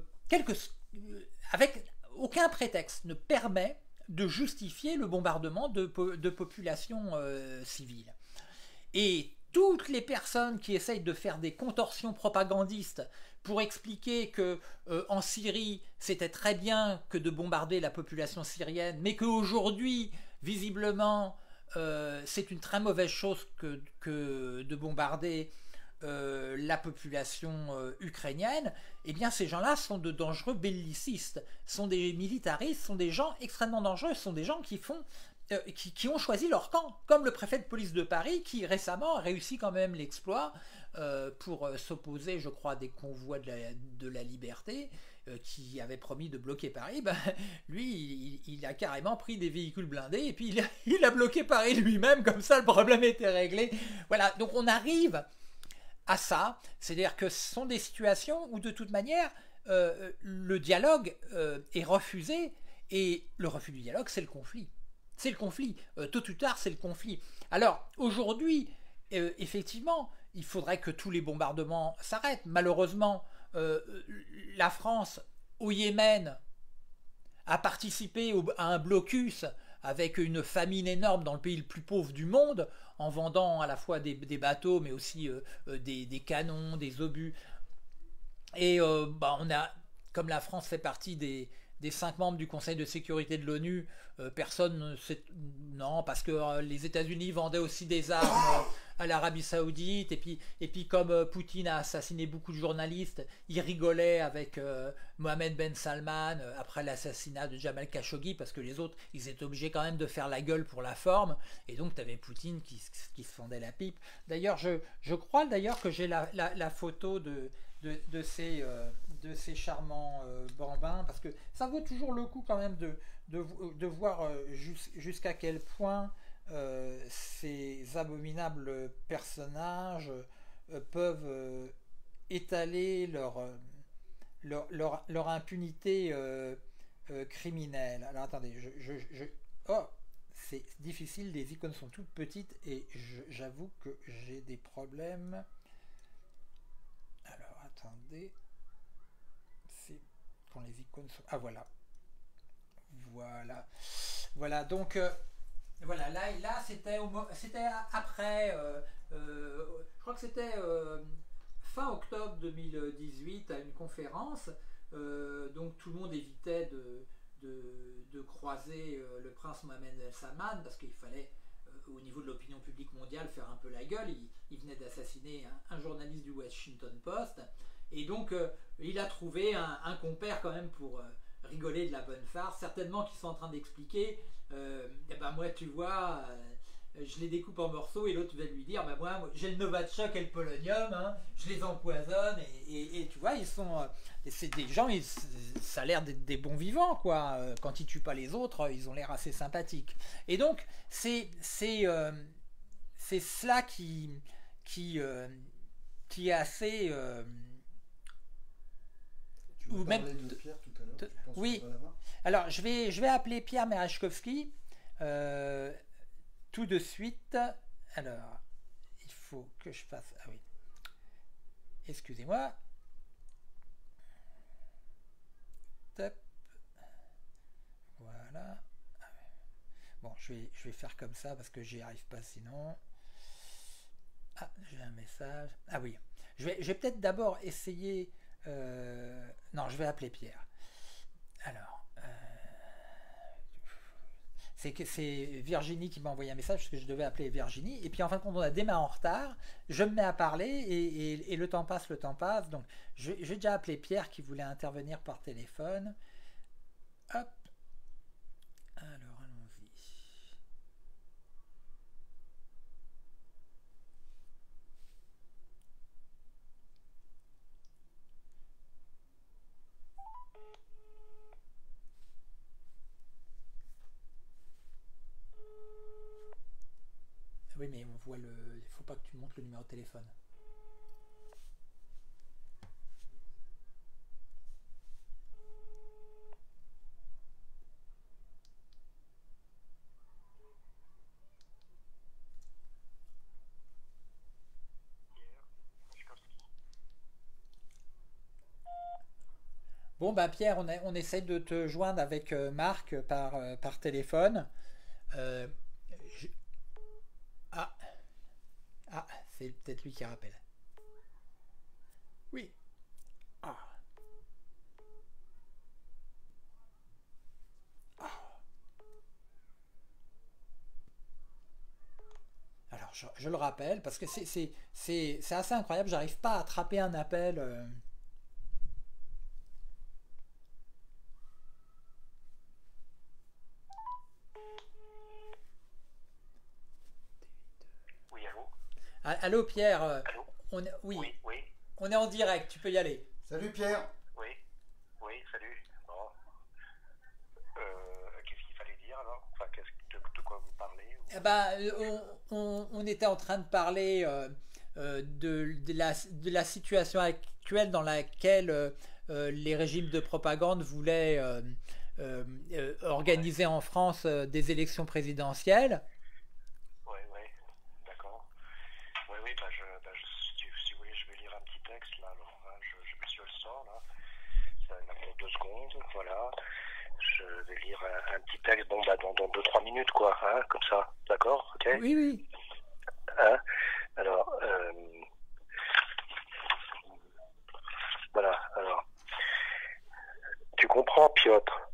avec aucun prétexte ne permet de justifier le bombardement de, populations euh, civiles. Et toutes les personnes qui essayent de faire des contorsions propagandistes pour expliquer que en Syrie c'était très bien que de bombarder la population syrienne, mais qu'aujourd'hui visiblement, euh, c'est une très mauvaise chose que, de bombarder euh, la population euh, ukrainienne, eh bien ces gens-là sont de dangereux bellicistes, sont des militaristes, sont des gens extrêmement dangereux, sont des gens qui font qui, ont choisi leur camp, comme le préfet de police de Paris qui récemment a réussi quand même l'exploit pour s'opposer, je crois, des convois de la liberté, euh, qui avait promis de bloquer Paris, ben, lui, il, a carrément pris des véhicules blindés et puis il a, il a bloqué Paris lui-même, comme ça le problème était réglé. Voilà, donc on arrive à ça, c'est-à-dire que ce sont des situations où de toute manière, euh, le dialogue euh, est refusé et le refus du dialogue, c'est le conflit. C'est le conflit. tôt ou tard, c'est le conflit. Alors, aujourd'hui, effectivement, il faudrait que tous les bombardements s'arrêtent. Malheureusement, euh, la France au Yémen a participé à un blocus avec une famine énorme dans le pays le plus pauvre du monde, en vendant à la fois des, bateaux, mais aussi euh, euh, des, canons, des obus. Et bah, on a, comme la France fait partie des, des cinq membres du Conseil de sécurité de l'ONU, personne ne sait. Non, parce que les États-Unis vendaient aussi des armes à l'Arabie Saoudite. Et puis, et puis comme euh, Poutine a assassiné beaucoup de journalistes, il rigolait avec euh, Mohamed Ben Salman euh, après l'assassinat de Jamal Khashoggi parce que les autres, ils étaient obligés quand même de faire la gueule pour la forme. Et donc, tu avais Poutine qui, qui, se fondait la pipe. D'ailleurs, je, je crois d'ailleurs que j'ai la, la, photo de, de, de, ces, de ces charmants bambins parce que ça vaut toujours le coup quand même de, de, de voir jusqu'à quel point euh, ces abominables personnages euh, peuvent euh, étaler leur, leur, leur, impunité criminelle. Alors attendez, je, oh, c'est difficile, les icônes sont toutes petites et j'avoue que j'ai des problèmes. Alors attendez, c'est quand les icônes sont... Ah voilà, voilà, voilà, donc voilà, là, là c'était après, euh, euh, je crois que c'était fin octobre 2018 à une conférence, donc tout le monde évitait de de, croiser euh, le prince Mohamed El Salman parce qu'il fallait euh, au niveau de l'opinion publique mondiale faire un peu la gueule. Il, venait d'assassiner un, journaliste du Washington Post. Et donc, euh, il a trouvé un, compère quand même pour rigoler de la bonne farce. Certainement qu'ils sont en train d'expliquer, eh ben moi, tu vois, je les découpe en morceaux et l'autre va lui dire bah moi j'ai le Novatchok et le polonium hein, je les empoisonne et, tu vois ils sont euh, c'est des gens ça a l'air d'être des bons vivants quoi euh, quand ils tuent pas les autres ils ont l'air assez sympathiques et donc c'est euh, cela qui qui qui est assez ou même de Pierre tout à l'heure oui alors je vais je vais appeler Pierre Merachkovski tout de suite. Alors, il faut que je fasse... Ah oui. Excusez-moi. Top. Voilà. Bon, je vais, je vais faire comme ça parce que j'y arrive pas sinon. Ah, j'ai un message. Ah oui. Je vais, je vais peut-être d'abord essayer... Euh, non, je vais appeler Pierre. Alors c'est Virginie qui m'a envoyé un message parce que je devais appeler Virginie. Et puis en fin de compte, on a démarré en retard. Je me mets à parler et, le temps passe, le temps passe. Donc j'ai déjà appelé Pierre qui voulait intervenir par téléphone. Hop. Alors allons-y. Oui, mais on voit le. Il faut pas que tu montres numéro de téléphone. Bon, bah Pierre, on, on essaie de te joindre avec euh, Marc par, euh, par téléphone. Euh, ah. Ah, c'est peut-être lui qui rappelle. Oui. Ah. ah. Alors, je, le rappelle, parce que c'est assez incroyable, j'arrive pas à attraper un appel. Euh, Ah, allô Pierre euh, Allô on est, oui. oui. On est en direct, tu peux y aller. Salut Pierre Oui, oui, salut. Bon. Euh, qu'est-ce qu'il fallait dire alors? Enfin, de, de, quoi vous parlez eh ben, on, on, était en train de parler euh, de, de, la, de la situation actuelle dans laquelle les régimes de propagande voulaient organiser en France des élections présidentielles. voilà. Je vais lire un, petit texte, bon, bah, dans 2-3 minutes, quoi, hein, comme ça, d'accord? Ok? Oui, oui. Hein? Alors, euh, voilà, alors. Tu comprends, Piotr?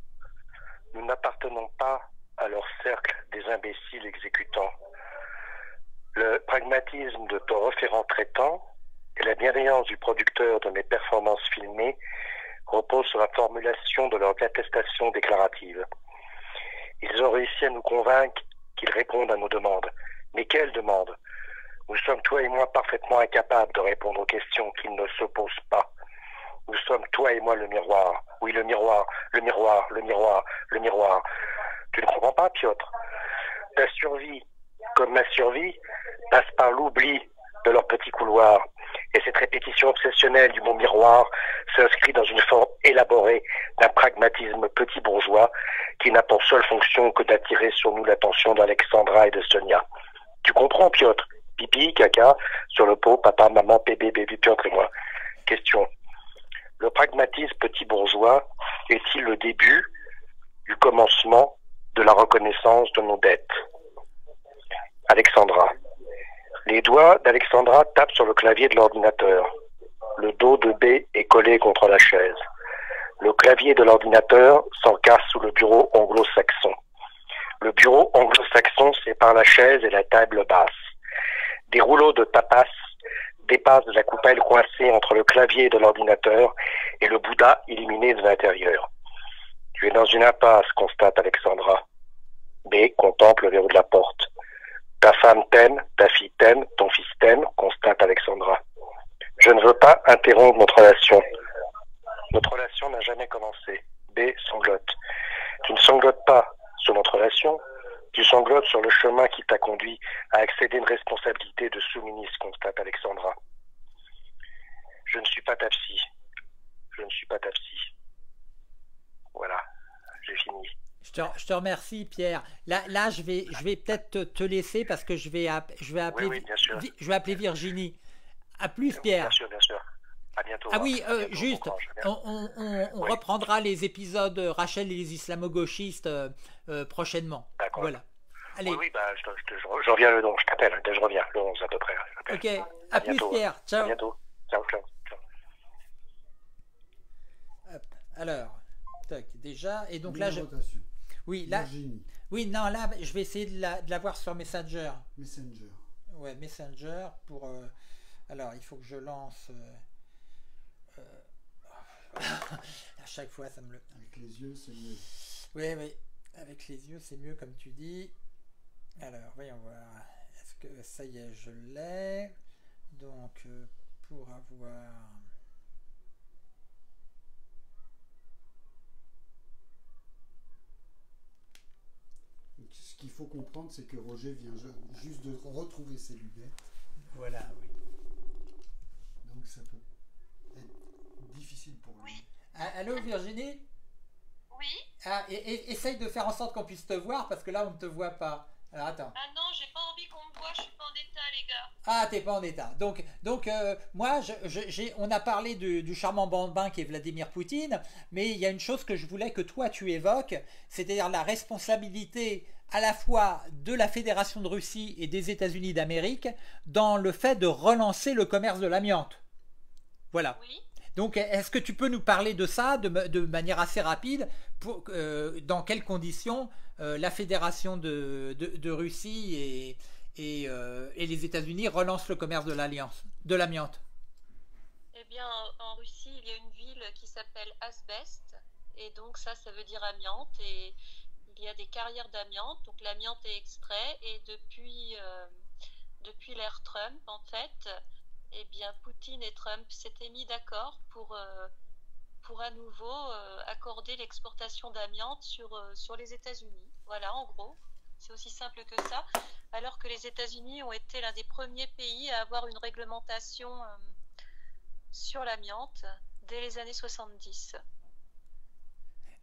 Nous n'appartenons pas à leur cercle des imbéciles exécutants. Le pragmatisme de ton référent traitant et la bienveillance du producteur de mes performances filmées repose sur la formulation de leurs attestations déclaratives. Ils ont réussi à nous convaincre qu'ils répondent à nos demandes. Mais quelles demandes? Nous sommes, toi et moi, parfaitement incapables de répondre aux questions qu'ils ne se posent pas. Nous sommes, toi et moi, le miroir. Oui, le miroir, le miroir, le miroir, le miroir. Tu ne comprends pas, Piotr? Ta survie, comme ma survie, passe par l'oubli de leur petit couloir. Et cette répétition obsessionnelle du bon miroir s'inscrit dans une forme élaboré d'un pragmatisme petit bourgeois qui n'a pour seule fonction que d'attirer sur nous l'attention d'Alexandra et de Sonia. Tu comprends, Piotr? Pipi, caca, sur le pot, papa, maman, bébé, bébé, Piotr et moi. Question. Le pragmatisme petit bourgeois est-il le début du commencement de la reconnaissance de nos dettes? Alexandra. Les doigts d'Alexandra tapent sur le clavier de l'ordinateur. Le dos de B est collé contre la chaise. Le clavier de l'ordinateur s'encasse sous le bureau anglo-saxon. Le bureau anglo-saxon sépare la chaise et la table basse. Des rouleaux de tapas dépassent de la coupelle coincée entre le clavier de l'ordinateur et le Bouddha illuminé de l'intérieur. Tu es dans une impasse, constate Alexandra. B contemple le verrou de la porte. Ta femme t'aime, ta fille t'aime, ton fils t'aime, constate Alexandra. Je ne veux pas interrompre notre relation. Notre relation n'a jamais commencé. B sanglote. Tu ne sanglotes pas sur notre relation, tu sanglotes sur le chemin qui t'a conduit à accéder à une responsabilité de sous-ministre, constate Alexandra. Je ne suis pas ta psy. Je ne suis pas ta psy. Voilà, j'ai fini. Je te, je te, remercie, Pierre. Là, là je vais, je vais peut-être te, te, laisser parce que je vais, je vais appeler, oui, oui, je vais appeler Virginie. À plus, Pierre. Bien sûr, bien sûr. À bientôt. Ah oui, euh, bientôt, juste, on, on, on, on Oui. reprendra les épisodes euh, Rachel et les islamo-gauchistes euh, euh, prochainement. D'accord. Voilà. Allez, Oui, oui, bah, je, je, je, je reviens le don, je t'appelle, hein, je reviens le 11 à peu près. t'appelle. ok. À, plus, bientôt, Pierre. À Ciao. bientôt. Ciao, ciao. ciao. Hop, Alors, tac, déjà. Et donc là, je. Oui, là, Virginie, oui, non, là, je vais essayer de la, de la voir sur Messenger. Messenger. Ouais, Messenger pour. euh, alors, il faut que je lance. euh, euh, à chaque fois, ça me le. Avec les yeux, c'est mieux. Oui, oui. Avec les yeux, c'est mieux, comme tu dis. Alors, voyons voir. Est-ce que ça y est, je l'ai Donc, euh, pour avoir. Donc, ce qu'il faut comprendre, c'est que Roger vient ju- juste de retrouver ses lunettes. Voilà, oui. Donc ça peut être difficile pour lui. Ah, allô, Virginie? Oui ah, et, et- essaye de faire en sorte qu'on puisse te voir parce que là, on ne te voit pas. Alors, attends. Ah non, j'ai pas envie qu'on me voit, je suis pas en état, les gars. Ah, t'es pas en état. Donc, donc euh, moi, je, je- j'ai, on a parlé du, du charmant bambin qui est Vladimir Poutine, mais il y a une chose que je voulais que toi tu évoques, c'est-à-dire la responsabilité à la fois de la Fédération de Russie et des États-Unis d'Amérique dans le fait de relancer le commerce de l'amiante. Voilà. Oui Donc, est-ce que tu peux nous parler de ça de, ma- de manière assez rapide pour, euh, Dans quelles conditions euh, la Fédération de, de- de Russie et, et, euh, et les États-Unis relancent le commerce de l'alliance, de l'amiante? Eh bien, en Russie, il y a une ville qui s'appelle Asbest, et donc ça, ça veut dire amiante, et il y a des carrières d'amiante, donc l'amiante est extrait, et depuis, euh, depuis l'ère Trump, en fait, eh bien, Poutine et Trump s'étaient mis d'accord pour, euh, pour à nouveau euh, accorder l'exportation d'amiante sur, sur les États-Unis. Voilà, en gros. C'est aussi simple que ça. Alors que les États-Unis ont été l'un des premiers pays à avoir une réglementation sur l'amiante dès les années 70.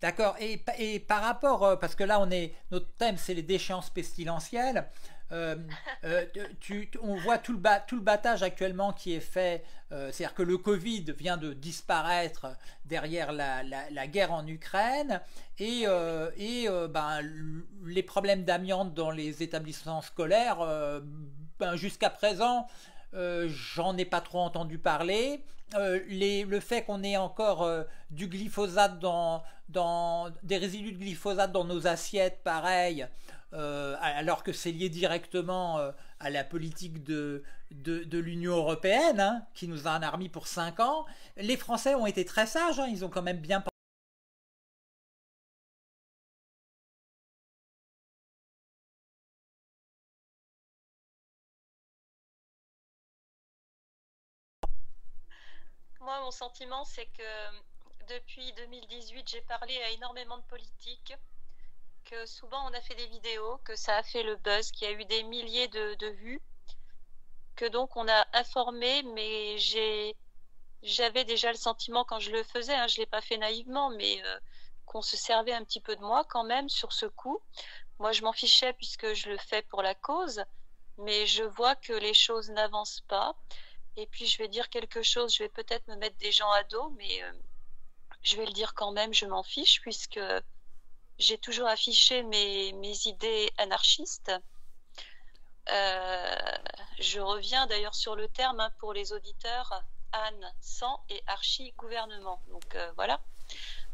D'accord. Et, pa- et par rapport, euh, parce que là, on est, notre thème, c'est les déchéances pestilentielles. euh, euh, tu- on voit tout le, ba- tout le battage actuellement qui est fait. euh, C'est-à-dire que le Covid vient de disparaître derrière la, la- la guerre en Ukraine et, et ben, les problèmes d'amiante dans les établissements scolaires, ben, jusqu'à présent, euh, j'en ai pas trop entendu parler. Euh, le fait qu'on ait encore euh, du glyphosate dans, des résidus de glyphosate dans nos assiettes, pareil, alors que c'est lié directement à la politique de, l'Union européenne, hein, qui nous a remis pour 5 ans. Les Français ont été très sages, hein, ils ont quand même bien Moi, mon sentiment, c'est que depuis 2018, j'ai parlé à énormément de politiques, que souvent on a fait des vidéos, que ça a fait le buzz, qu'il y a eu des milliers de, vues, que donc on a informé, mais j'ai j'avais déjà le sentiment quand je le faisais, hein, je ne l'ai pas fait naïvement, mais qu'on se servait un petit peu de moi quand même sur ce coup. Moi, je m'en fichais puisque je le fais pour la cause, mais je vois que les choses n'avancent pas. Et puis, je vais dire quelque chose, je vais peut-être me mettre des gens à dos, mais je vais le dire quand même, je m'en fiche puisque j'ai toujours affiché mes, mes idées anarchistes. Euh, je reviens d'ailleurs sur le terme hein, pour les auditeurs Anne, sans et archi gouvernement. Donc euh, voilà,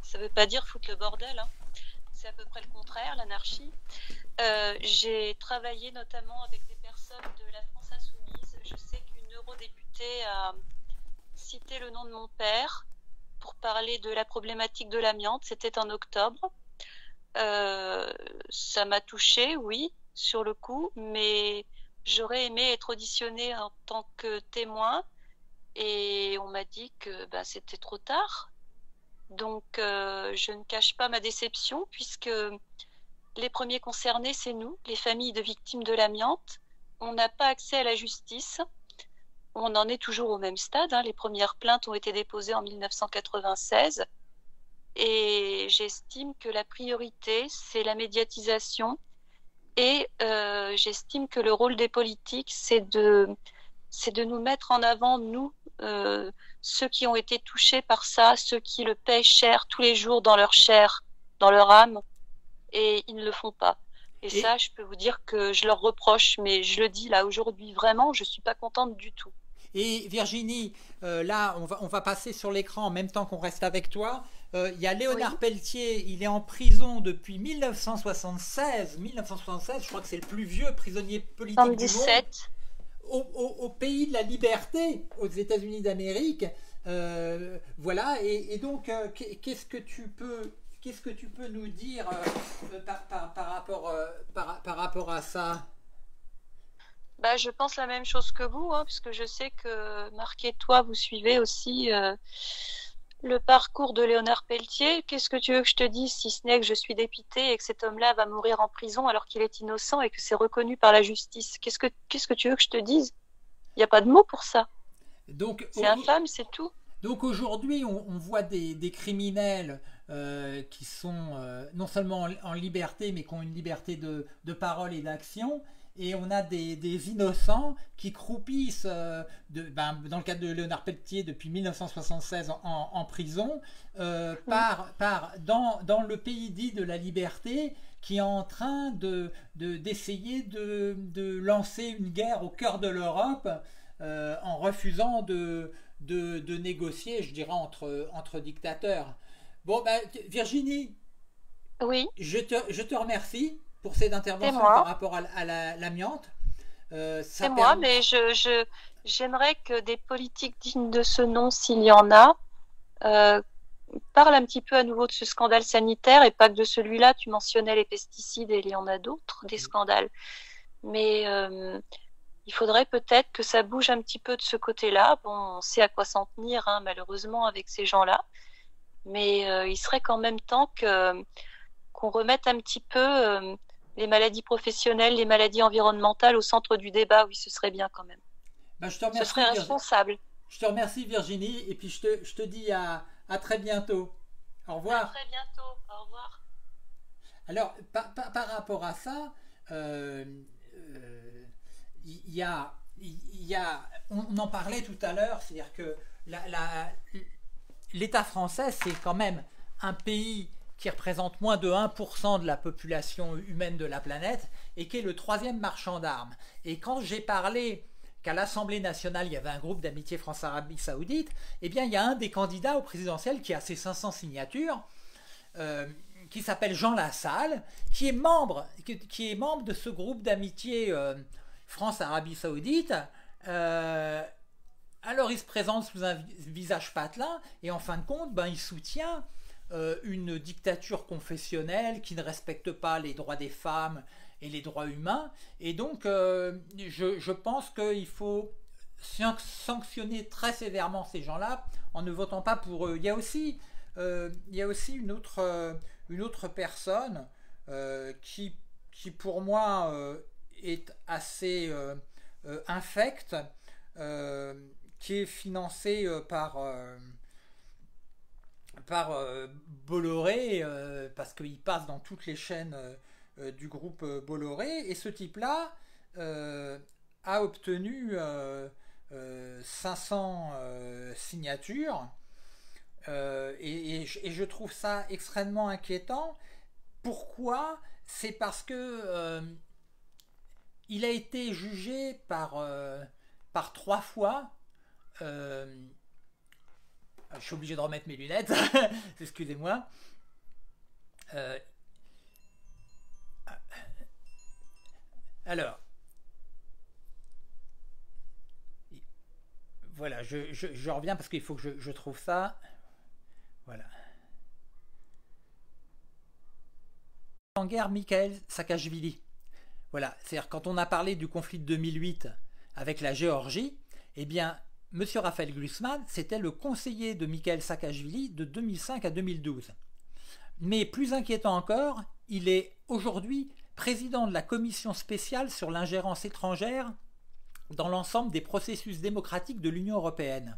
ça ne veut pas dire foutre le bordel. Hein. C'est à peu près le contraire, l'anarchie. Euh, j'ai travaillé notamment avec des personnes de la France insoumise. Je sais qu'une eurodéputée a cité le nom de mon père pour parler de la problématique de l'amiante. C'était en octobre. Euh, ça m'a touché, oui, sur le coup, mais j'aurais aimé être auditionnée en tant que témoin et on m'a dit que bah, c'était trop tard. Donc euh, je ne cache pas ma déception puisque les premiers concernés, c'est nous, les familles de victimes de l'amiante. On n'a pas accès à la justice. On en est toujours au même stade. Hein. Les premières plaintes ont été déposées en 1996. Et j'estime que la priorité, c'est la médiatisation. Et euh, j'estime que le rôle des politiques, c'est de, c'est de nous mettre en avant, nous, euh, ceux qui ont été touchés par ça, ceux qui le paient cher tous les jours dans leur chair, dans leur âme, et ils ne le font pas. Et, ça, je peux vous dire que je leur reproche, mais je le dis là aujourd'hui, vraiment, je suis pas contente du tout. Et Virginie, euh, là, on va, on va passer sur l'écran en même temps qu'on reste avec toi. Euh, il y a Léonard Pelletier, il est en prison depuis 1976. 1976, je crois que c'est le plus vieux prisonnier politique du monde. Au, au, pays de la liberté, aux États-Unis d'Amérique. Euh, voilà, et, donc, qu'est-ce que tu peux qu'est-ce que tu peux nous dire par, par, par, rapport, par, par, rapport à ça? Bah, je pense la même chose que vous, hein, puisque je sais que Marc et toi, vous suivez aussi le parcours de Léonard Pelletier. Qu'est-ce que tu veux que je te dise si ce n'est que je suis dépité et que cet homme-là va mourir en prison alors qu'il est innocent et que c'est reconnu par la justice? Qu'est-ce que qu'est-ce que tu veux que je te dise? Il n'y a pas de mots pour ça. Donc c'est infâme, c'est tout. Donc aujourd'hui, on, voit des, criminels euh, qui sont euh, non seulement en, liberté, mais qui ont une liberté de, de parole et d'action et on a des, innocents qui croupissent, euh, ben, dans le cadre de Léonard Pelletier depuis 1976 en, prison, euh, par, par, dans, dans, le pays dit de la liberté, qui est en train de, d'essayer de, de, lancer une guerre au cœur de l'Europe euh, en refusant de, de, négocier, je dirais, entre, entre dictateurs. Bon, ben, Virginie, oui. je, te, je te remercie pour cette intervention par rapport à, l'amiante. Euh, c'est moi, mais je, j'aimerais que des politiques dignes de ce nom, s'il y en a, euh, parlent un petit peu à nouveau de ce scandale sanitaire et pas que de celui-là. Tu mentionnais les pesticides et il y en a d'autres, des scandales. Mais euh, il faudrait peut-être que ça bouge un petit peu de ce côté-là. Bon, on sait à quoi s'en tenir, hein, malheureusement, avec ces gens-là. Mais euh, il serait quand même temps que qu'on remette un petit peu les maladies professionnelles, les maladies environnementales au centre du débat, oui, ce serait bien quand même. Ben, je te remercie, ce serait responsable. Je te remercie Virginie, et puis je te, je te dis à, à, très bientôt. Au revoir. À très bientôt, au revoir. Alors, par, par, rapport à ça, euh, euh, il y, a, y a, on en parlait tout à l'heure, c'est-à-dire que l'État français, c'est quand même un pays qui représente moins de 1% de la population humaine de la planète et qui est le troisième marchand d'armes. Et quand j'ai parlé qu'à l'Assemblée nationale, il y avait un groupe d'amitié France-Arabie Saoudite, eh bien, il y a un des candidats au présidentiel qui a ses 500 signatures, euh, qui s'appelle Jean Lassalle, qui est membre, qui, est membre de ce groupe d'amitié euh, France-Arabie Saoudite. Euh, alors, il se présente sous un visage patelin, et en fin de compte, ben, il soutient euh, une dictature confessionnelle qui ne respecte pas les droits des femmes et les droits humains. Et donc, euh, je, pense qu'il faut sanctionner très sévèrement ces gens-là en ne votant pas pour eux. Il y a aussi, euh, il y a aussi une, autre, une autre personne qui, qui, pour moi, est assez infecte, qui est financé par par Bolloré, parce qu'il passe dans toutes les chaînes du groupe Bolloré, et ce type-là a obtenu 500 signatures, et, je trouve ça extrêmement inquiétant. Pourquoi? C'est parce que il a été jugé par trois fois je suis obligé de remettre mes lunettes, excusez-moi. Euh, alors, voilà, je, reviens parce qu'il faut que je, trouve ça. Voilà. En guerre, Michael Saakashvili. Voilà, c'est-à-dire quand on a parlé du conflit de 2008 avec la Géorgie, eh bien, M. Raphaël Glucksmann, c'était le conseiller de Mikhail Saakashvili de 2005 à 2012. Mais plus inquiétant encore, il est aujourd'hui président de la commission spéciale sur l'ingérence étrangère dans l'ensemble des processus démocratiques de l'Union européenne.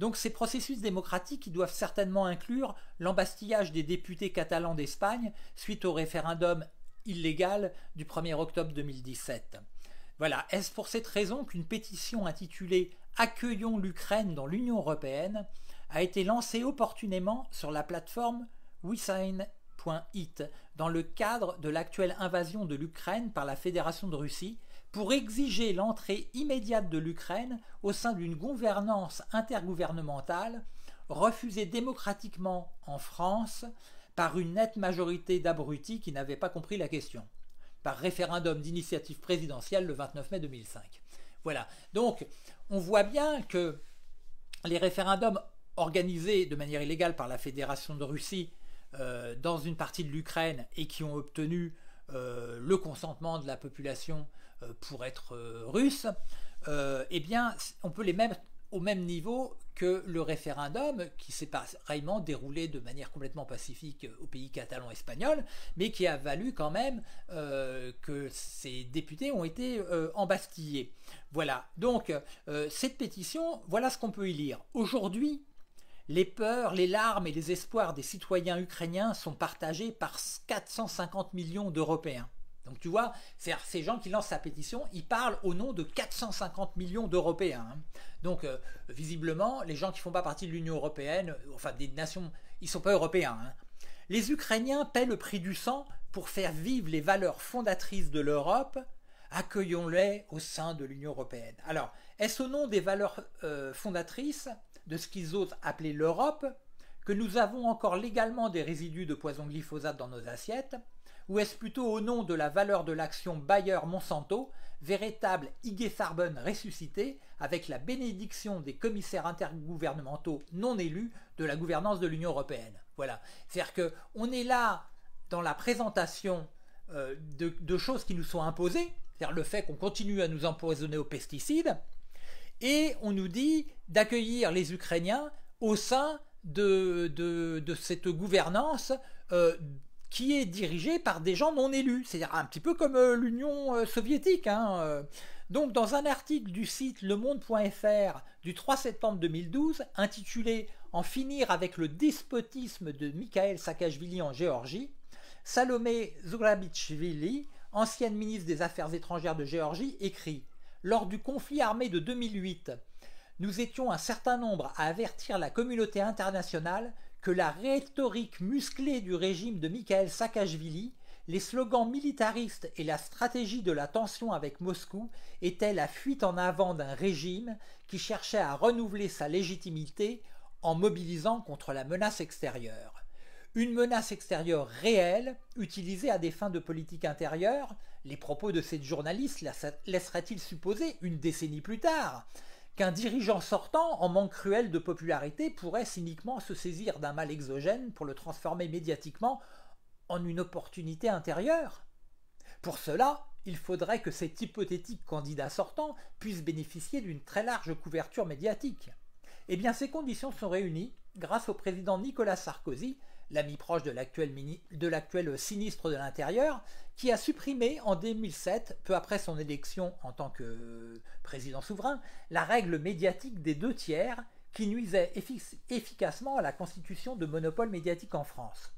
Donc ces processus démocratiques doivent certainement inclure l'embastillage des députés catalans d'Espagne suite au référendum illégal du 1er octobre 2017. Voilà, est-ce pour cette raison qu'une pétition intitulée Accueillons l'Ukraine dans l'Union européenne a été lancée opportunément sur la plateforme WeSign.it dans le cadre de l'actuelle invasion de l'Ukraine par la Fédération de Russie pour exiger l'entrée immédiate de l'Ukraine au sein d'une gouvernance intergouvernementale refusée démocratiquement en France par une nette majorité d'abrutis qui n'avaient pas compris la question, par référendum d'initiative présidentielle le 29 mai 2005. Voilà. Donc, on voit bien que les référendums organisés de manière illégale par la Fédération de Russie euh, dans une partie de l'Ukraine et qui ont obtenu euh, le consentement de la population euh, pour être russe, eh bien, on peut les mettre au même niveau que le référendum qui s'est pareillement déroulé de manière complètement pacifique au pays catalan espagnol, mais qui a valu quand même euh, que ces députés ont été euh, embastillés. Voilà, donc euh, cette pétition, voilà ce qu'on peut y lire. Aujourd'hui, les peurs, les larmes et les espoirs des citoyens ukrainiens sont partagés par 450 millions d'Européens. Donc tu vois, ces gens qui lancent sa pétition, ils parlent au nom de 450 millions d'Européens. Hein. Donc euh, visiblement, les gens qui font pas partie de l'Union européenne, enfin des nations, ils sont pas européens. Hein. Les Ukrainiens paient le prix du sang pour faire vivre les valeurs fondatrices de l'Europe. Accueillons-les au sein de l'Union européenne. Alors, est-ce au nom des valeurs euh, fondatrices de ce qu'ils osent appeler l'Europe que nous avons encore légalement des résidus de poison glyphosate dans nos assiettes? Ou est-ce plutôt au nom de la valeur de l'action Bayer-Monsanto, véritable IG Farben ressuscité, avec la bénédiction des commissaires intergouvernementaux non élus de la gouvernance de l'Union européenne Voilà. C'est-à-dire qu'on est là dans la présentation euh, de, choses qui nous sont imposées, c'est-à-dire le fait qu'on continue à nous empoisonner aux pesticides, et on nous dit d'accueillir les Ukrainiens au sein de, cette gouvernance euh, qui est dirigé par des gens non élus, c'est-à-dire un petit peu comme euh, l'Union euh, soviétique. Hein, euh. Donc dans un article du site lemonde.fr du 3 septembre 2012 intitulé En finir avec le despotisme de Mikhail Saakashvili en Géorgie, Salomé Zourabichvili, ancienne ministre des Affaires étrangères de Géorgie, écrit Lors du conflit armé de 2008, nous étions un certain nombre à avertir la communauté internationale la rhétorique musclée du régime de Mikhail Saakashvili, les slogans militaristes et la stratégie de la tension avec Moscou étaient la fuite en avant d'un régime qui cherchait à renouveler sa légitimité en mobilisant contre la menace extérieure. Une menace extérieure réelle, utilisée à des fins de politique intérieure, les propos de cette journaliste laisseraient-ils supposer, une décennie plus tard, qu'un dirigeant sortant, en manque cruel de popularité, pourrait cyniquement se saisir d'un mal exogène pour le transformer médiatiquement en une opportunité intérieure. Pour cela, il faudrait que cet hypothétique candidat sortant puisse bénéficier d'une très large couverture médiatique. Eh bien, ces conditions sont réunies grâce au président Nicolas Sarkozy, l'ami proche de l'actuel sinistre de l'Intérieur, qui a supprimé en 2007, peu après son élection en tant que président souverain, la règle médiatique des deux tiers qui nuisait efficacement à la constitution de monopoles médiatiques en France.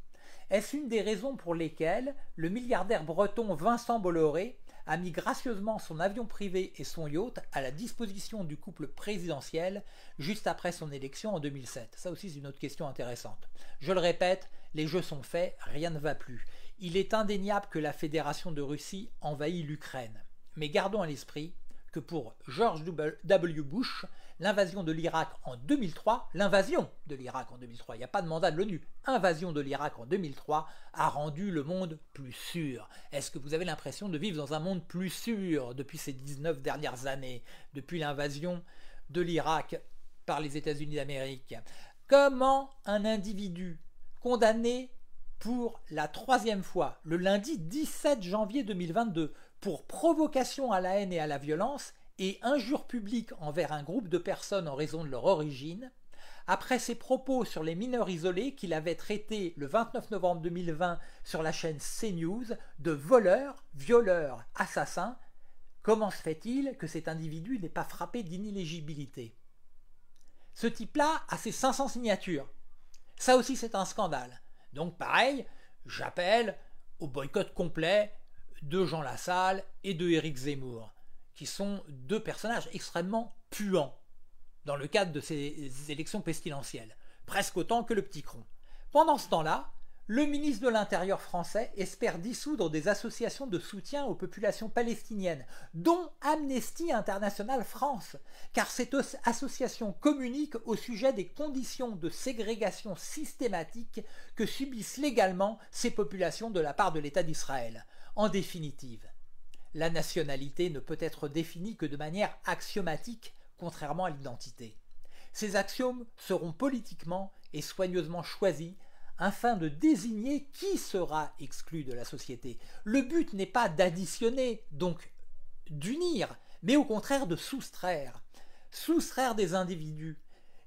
Est-ce une des raisons pour lesquelles le milliardaire breton Vincent Bolloré a mis gracieusement son avion privé et son yacht à la disposition du couple présidentiel juste après son élection en 2007 Ça aussi c'est une autre question intéressante. Je le répète, les jeux sont faits, rien ne va plus. Il est indéniable que la Fédération de Russie envahit l'Ukraine. Mais gardons à l'esprit pour George W. Bush, l'invasion de l'Irak en 2003, l'invasion de l'Irak en 2003, il n'y a pas de mandat de l'ONU, invasion de l'Irak en 2003 a rendu le monde plus sûr. Est-ce que vous avez l'impression de vivre dans un monde plus sûr depuis ces 19 dernières années, depuis l'invasion de l'Irak par les États-Unis d'Amérique? Comment un individu condamné pour la troisième fois, le lundi 17 janvier 2022, pour provocation à la haine et à la violence et injure publique envers un groupe de personnes en raison de leur origine, après ses propos sur les mineurs isolés qu'il avait traités le 29 novembre 2020 sur la chaîne CNews de voleurs, violeurs, assassins, comment se fait-il que cet individu n'ait pas frappé d'inéligibilité? Ce type-là a ses 500 signatures. Ça aussi c'est un scandale. Donc pareil, j'appelle au boycott complet de Jean Lassalle et de Éric Zemmour, qui sont deux personnages extrêmement puants dans le cadre de ces élections pestilentielles, presque autant que le petit cron. Pendant ce temps-là, le ministre de l'Intérieur français espère dissoudre des associations de soutien aux populations palestiniennes, dont Amnesty International France, car cette association communique au sujet des conditions de ségrégation systématique que subissent légalement ces populations de la part de l'État d'Israël. En définitive, la nationalité ne peut être définie que de manière axiomatique, contrairement à l'identité. Ces axiomes seront politiquement et soigneusement choisis afin de désigner qui sera exclu de la société. Le but n'est pas d'additionner, donc d'unir, mais au contraire de soustraire. Soustraire des individus.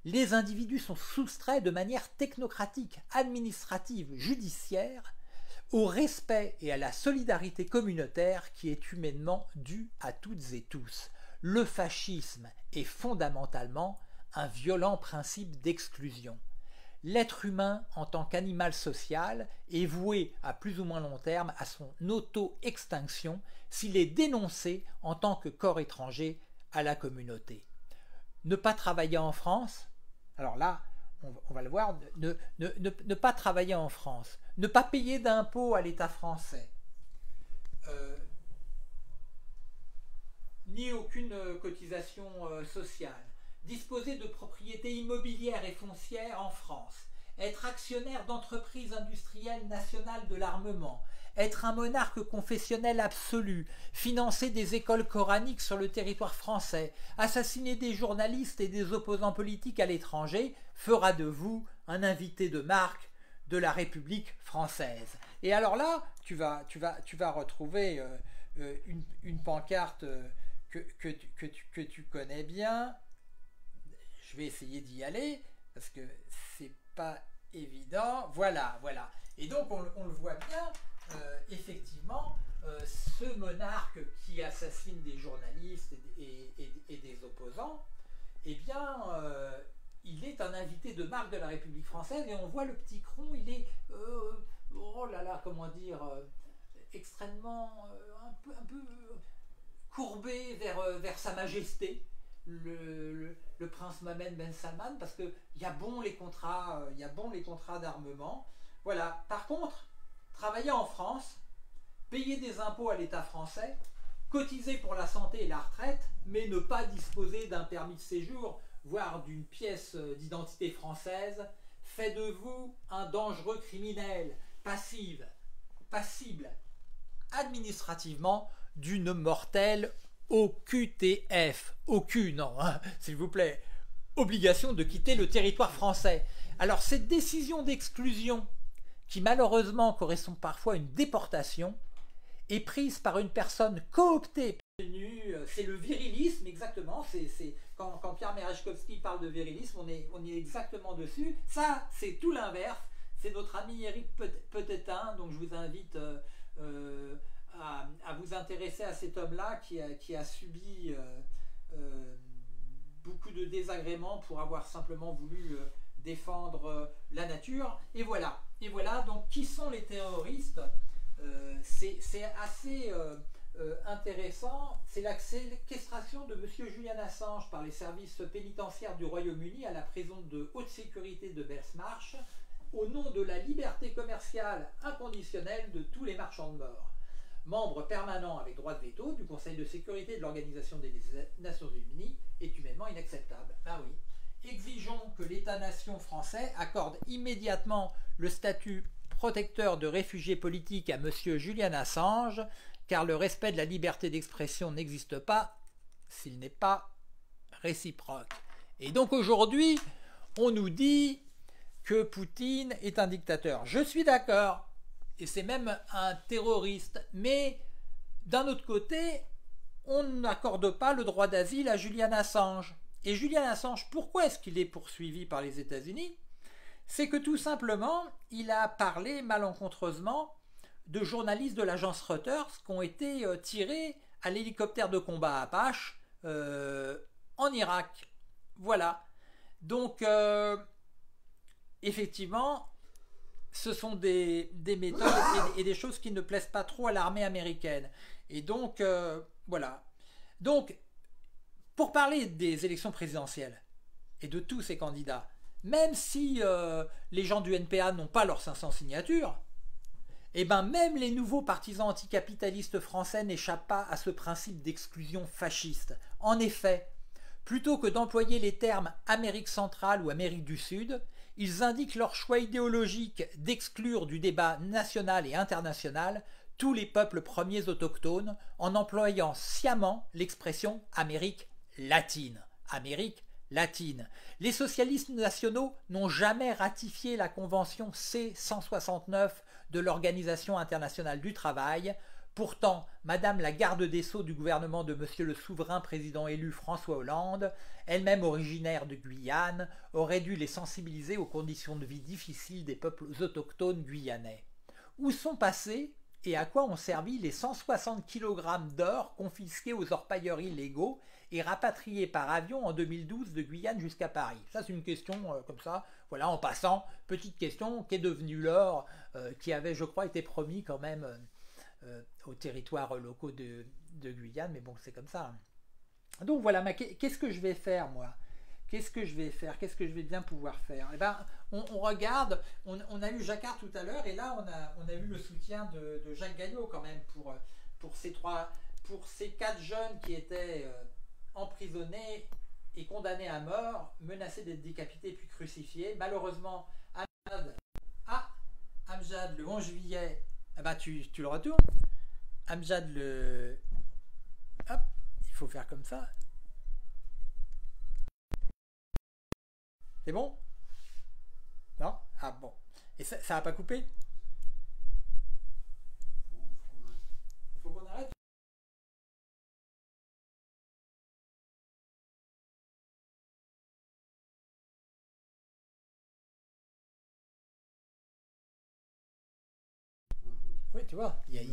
Les individus sont soustraits de manière technocratique, administrative, judiciaire, au respect et à la solidarité communautaire qui est humainement due à toutes et tous. Le fascisme est fondamentalement un violent principe d'exclusion l'être humain en tant qu'animal social est voué à plus ou moins long terme à son auto-extinction s'il est dénoncé en tant que corps étranger à la communauté. Ne pas travailler en France, alors là, on, va le voir, ne, pas travailler en France, ne pas payer d'impôts à l'État français, euh, ni aucune cotisation euh, sociale, disposer de propriétés immobilières et foncières en France, être actionnaire d'entreprises industrielles nationales de l'armement, être un monarque confessionnel absolu, financer des écoles coraniques sur le territoire français, assassiner des journalistes et des opposants politiques à l'étranger, fera de vous un invité de marque de la République française. Et alors là, tu vas, tu vas, tu vas retrouver euh, euh, une, pancarte euh, que, que, que tu connais bien, je vais essayer d'y aller parce que c'est pas évident. Voilà, voilà. Et donc on, le voit bien, effectivement, ce monarque qui assassine des journalistes et, des opposants, eh bien, il est un invité de marque de la République française et on voit le petit cron, il est, oh là là, comment dire, extrêmement, un peu, un peu courbé vers, vers sa majesté le, prince Mohamed Ben Salman parce qu'il y a bon les contrats, il euh, y a bon les contrats d'armement. Voilà. Par contre, travailler en France, payer des impôts à l'État français, cotiser pour la santé et la retraite, mais ne pas disposer d'un permis de séjour, voire d'une pièce euh, d'identité française, fait de vous un dangereux criminel, passive, passible, administrativement, d'une mortelle OQTF. OQ, non, hein, s'il vous plaît. Obligation de quitter le territoire français. Alors cette décision d'exclusion, qui malheureusement correspond parfois à une déportation, est prise par une personne cooptée. C'est le virilisme, exactement. C'est, quand, Pierre Merechkovski parle de virilisme, on est, on est exactement dessus. Ça, c'est tout l'inverse. c'est notre ami Eric Petetin, donc je vous invite à, vous intéresser à cet homme-là qui a, qui a subi beaucoup de désagréments pour avoir simplement voulu défendre la nature. Et voilà. Et voilà, donc qui sont les terroristes? C'est assez euh, intéressant, c'est la séquestration de M. Julian Assange par les services pénitentiaires du Royaume-Uni à la prison de haute sécurité de Belmarsh au nom de la liberté commerciale inconditionnelle de tous les marchands de mort. Membre permanent avec droit de veto du Conseil de sécurité de l'Organisation des Nations Unies est humainement inacceptable. Ah oui. Exigeons que l'État-nation français accorde immédiatement le statut protecteur de réfugié politique à M. Julian Assange car le respect de la liberté d'expression n'existe pas s'il n'est pas réciproque. Et donc aujourd'hui, on nous dit que Poutine est un dictateur. Je suis d'accord, et c'est même un terroriste, mais d'un autre côté, on n'accorde pas le droit d'asile à Julian Assange. Et Julian Assange, pourquoi est-ce qu'il est poursuivi par les États-Unis? C'est que tout simplement, il a parlé malencontreusement de journalistes de l'agence Reuters qui ont été euh, tirés à l'hélicoptère de combat Apache euh, en Irak. Voilà. Donc, euh, effectivement, ce sont des, méthodes et, des choses qui ne plaisent pas trop à l'armée américaine. Et donc, voilà. Donc, pour parler des élections présidentielles et de tous ces candidats, même si les gens du NPA n'ont pas leurs 500 signatures, eh ben même les nouveaux partisans anticapitalistes français n'échappent pas à ce principe d'exclusion fasciste. En effet, plutôt que d'employer les termes Amérique centrale ou Amérique du Sud, ils indiquent leur choix idéologique d'exclure du débat national et international tous les peuples premiers autochtones en employant sciemment l'expression Amérique latine. Amérique latine. Les socialistes nationaux n'ont jamais ratifié la convention C-169 de l'Organisation internationale du travail. Pourtant, Madame la garde des Sceaux du gouvernement de Monsieur le souverain président élu François Hollande, elle-même originaire de Guyane, aurait dû les sensibiliser aux conditions de vie difficiles des peuples autochtones guyanais. Où sont passés et à quoi ont servi les 160 kg d'or confisqués aux orpailleurs illégaux et rapatriés par avion en 2012 de Guyane jusqu'à Paris? Ça, c'est une question euh, comme ça. Voilà, en passant, petite question qu'est devenu l'or? Qui avait, je crois, été promis quand même euh, aux territoires locaux de, Guyane, mais bon, c'est comme ça. Donc voilà, qu'est-ce que je vais faire, moi? Qu'est-ce que je vais faire? Qu'est-ce que je vais bien pouvoir faire? Eh ben, on, regarde, on, a eu Jacquard tout à l'heure, et là, on a, eu le soutien de, Jacques Gaillot quand même pour, ces trois, pour ces quatre jeunes qui étaient emprisonnés et condamnés à mort, menacés d'être décapités puis crucifiés. Malheureusement, Amjad, ah, Amjad le 11 juillet, eh ben, tu, le retournes. Amjad le... Hop, il faut faire comme ça. C'est bon? Non? Ah bon. Et ça, ça va pas coupé? Oui, tu vois, il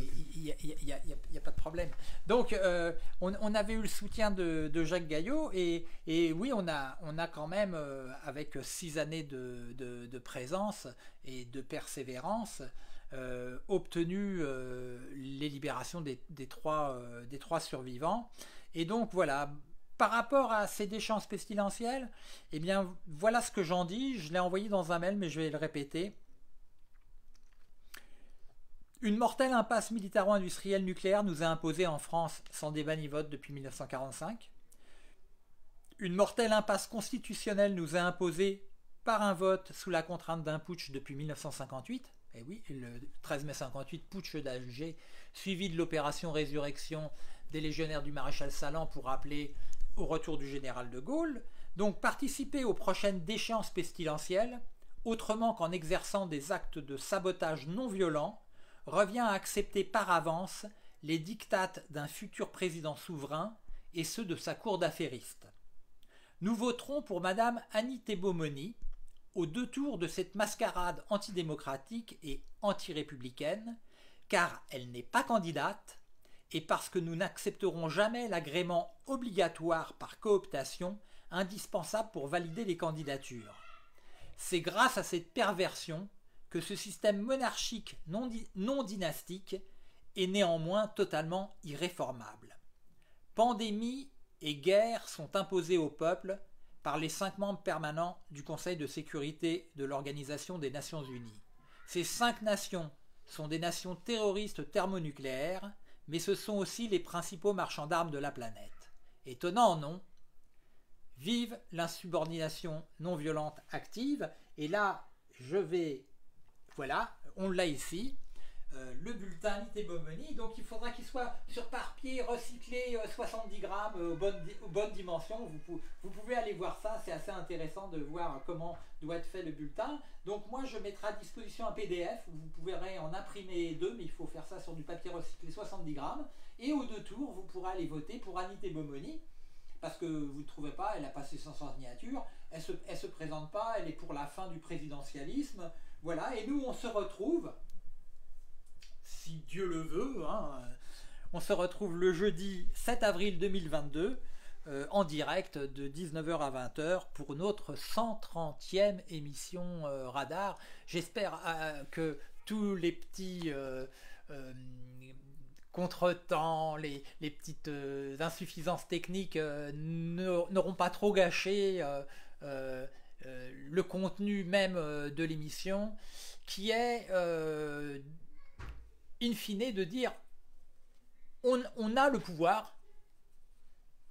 n'y a, pas de problème. Donc, euh, on, avait eu le soutien de, Jacques Gaillot, et, oui, on a, on a quand même, euh, avec six années de, présence et de persévérance, euh, obtenu les libérations des, trois, survivants. Et donc, voilà, par rapport à ces déchances pestilentielles, eh bien, voilà ce que j'en dis. Je l'ai envoyé dans un mail, mais je vais le répéter. Une mortelle impasse militaro-industrielle nucléaire nous a imposé en France sans débat ni vote depuis 1945. Une mortelle impasse constitutionnelle nous a imposé par un vote sous la contrainte d'un putsch depuis 1958. Et oui, le 13 mai 58, putsch d'Alger, suivi de l'opération Résurrection des légionnaires du maréchal Salan pour appeler au retour du général de Gaulle. Donc participer aux prochaines déchéances pestilentielles, autrement qu'en exerçant des actes de sabotage non violents, revient à accepter par avance les dictates d'un futur président souverain et ceux de sa cour d'affairistes. Nous voterons pour Madame Annie Thébomoni, aux deux tours de cette mascarade antidémocratique et anti-républicaine, car elle n'est pas candidate, et parce que nous n'accepterons jamais l'agrément obligatoire par cooptation indispensable pour valider les candidatures. C'est grâce à cette perversion que ce système monarchique non, dynastique est néanmoins totalement irréformable. Pandémie et guerre sont imposées au peuple par les cinq membres permanents du Conseil de sécurité de l'Organisation des Nations Unies. Ces cinq nations sont des nations terroristes thermonucléaires, mais ce sont aussi les principaux marchands d'armes de la planète. Étonnant, non? Vive l'insubordination non violente active. Et là, je vais... Voilà, on l'a ici. Euh, le bulletin Litébomoni. Donc il faudra qu'il soit sur papier, recyclé, 70 euh, grammes, euh, aux, bonnes, dimensions. Vous, pouvez aller voir ça, c'est assez intéressant de voir comment doit être fait le bulletin. Donc moi je mettrai à disposition un PDF, vous pourrez en imprimer deux, mais il faut faire ça sur du papier recyclé 70 grammes. Et aux deux tours, vous pourrez aller voter pour Annie Bomoni parce que vous ne trouvez pas, elle a passé sans signature, elle se, se présente pas, elle est pour la fin du présidentialisme, voilà, et nous on se retrouve si Dieu le veut. Hein, on se retrouve le jeudi 7 avril 2022 euh, en direct de 19h à 20h pour notre 130e émission euh, Radar. J'espère euh, que tous les petits contretemps, les petites insuffisances techniques n'auront pas trop gâché le contenu même de l'émission qui est in fine, de dire on, a le pouvoir,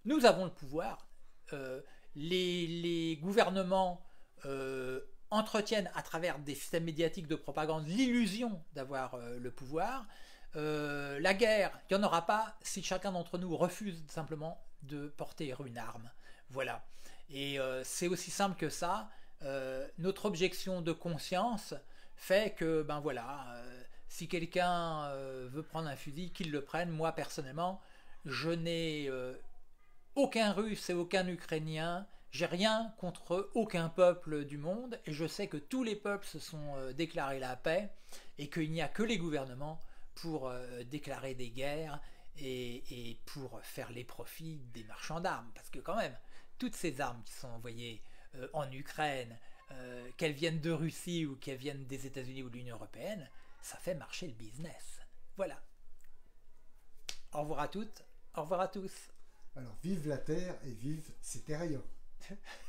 nous avons le pouvoir, euh, les, gouvernements euh, entretiennent à travers des systèmes médiatiques de propagande l'illusion d'avoir euh, le pouvoir. la guerre, il n'y en aura pas si chacun d'entre nous refuse simplement de porter une arme. Voilà. Et c'est aussi simple que ça. notre objection de conscience fait que, ben voilà, si quelqu'un euh, veut prendre un fusil, qu'il le prenne. Moi, personnellement, je n'ai euh, aucun russe et aucun ukrainien. J'ai rien contre aucun peuple du monde et je sais que tous les peuples se sont euh, déclarés la paix et qu'il n'y a que les gouvernements pour déclarer des guerres et, pour faire les profits des marchands d'armes. Parce que quand même, toutes ces armes qui sont envoyées en Ukraine, qu'elles viennent de Russie ou qu'elles viennent des États-Unis ou de l'Union européenne, ça fait marcher le business. Voilà. Au revoir à toutes, au revoir à tous. Alors vive la Terre et vive ces terriens.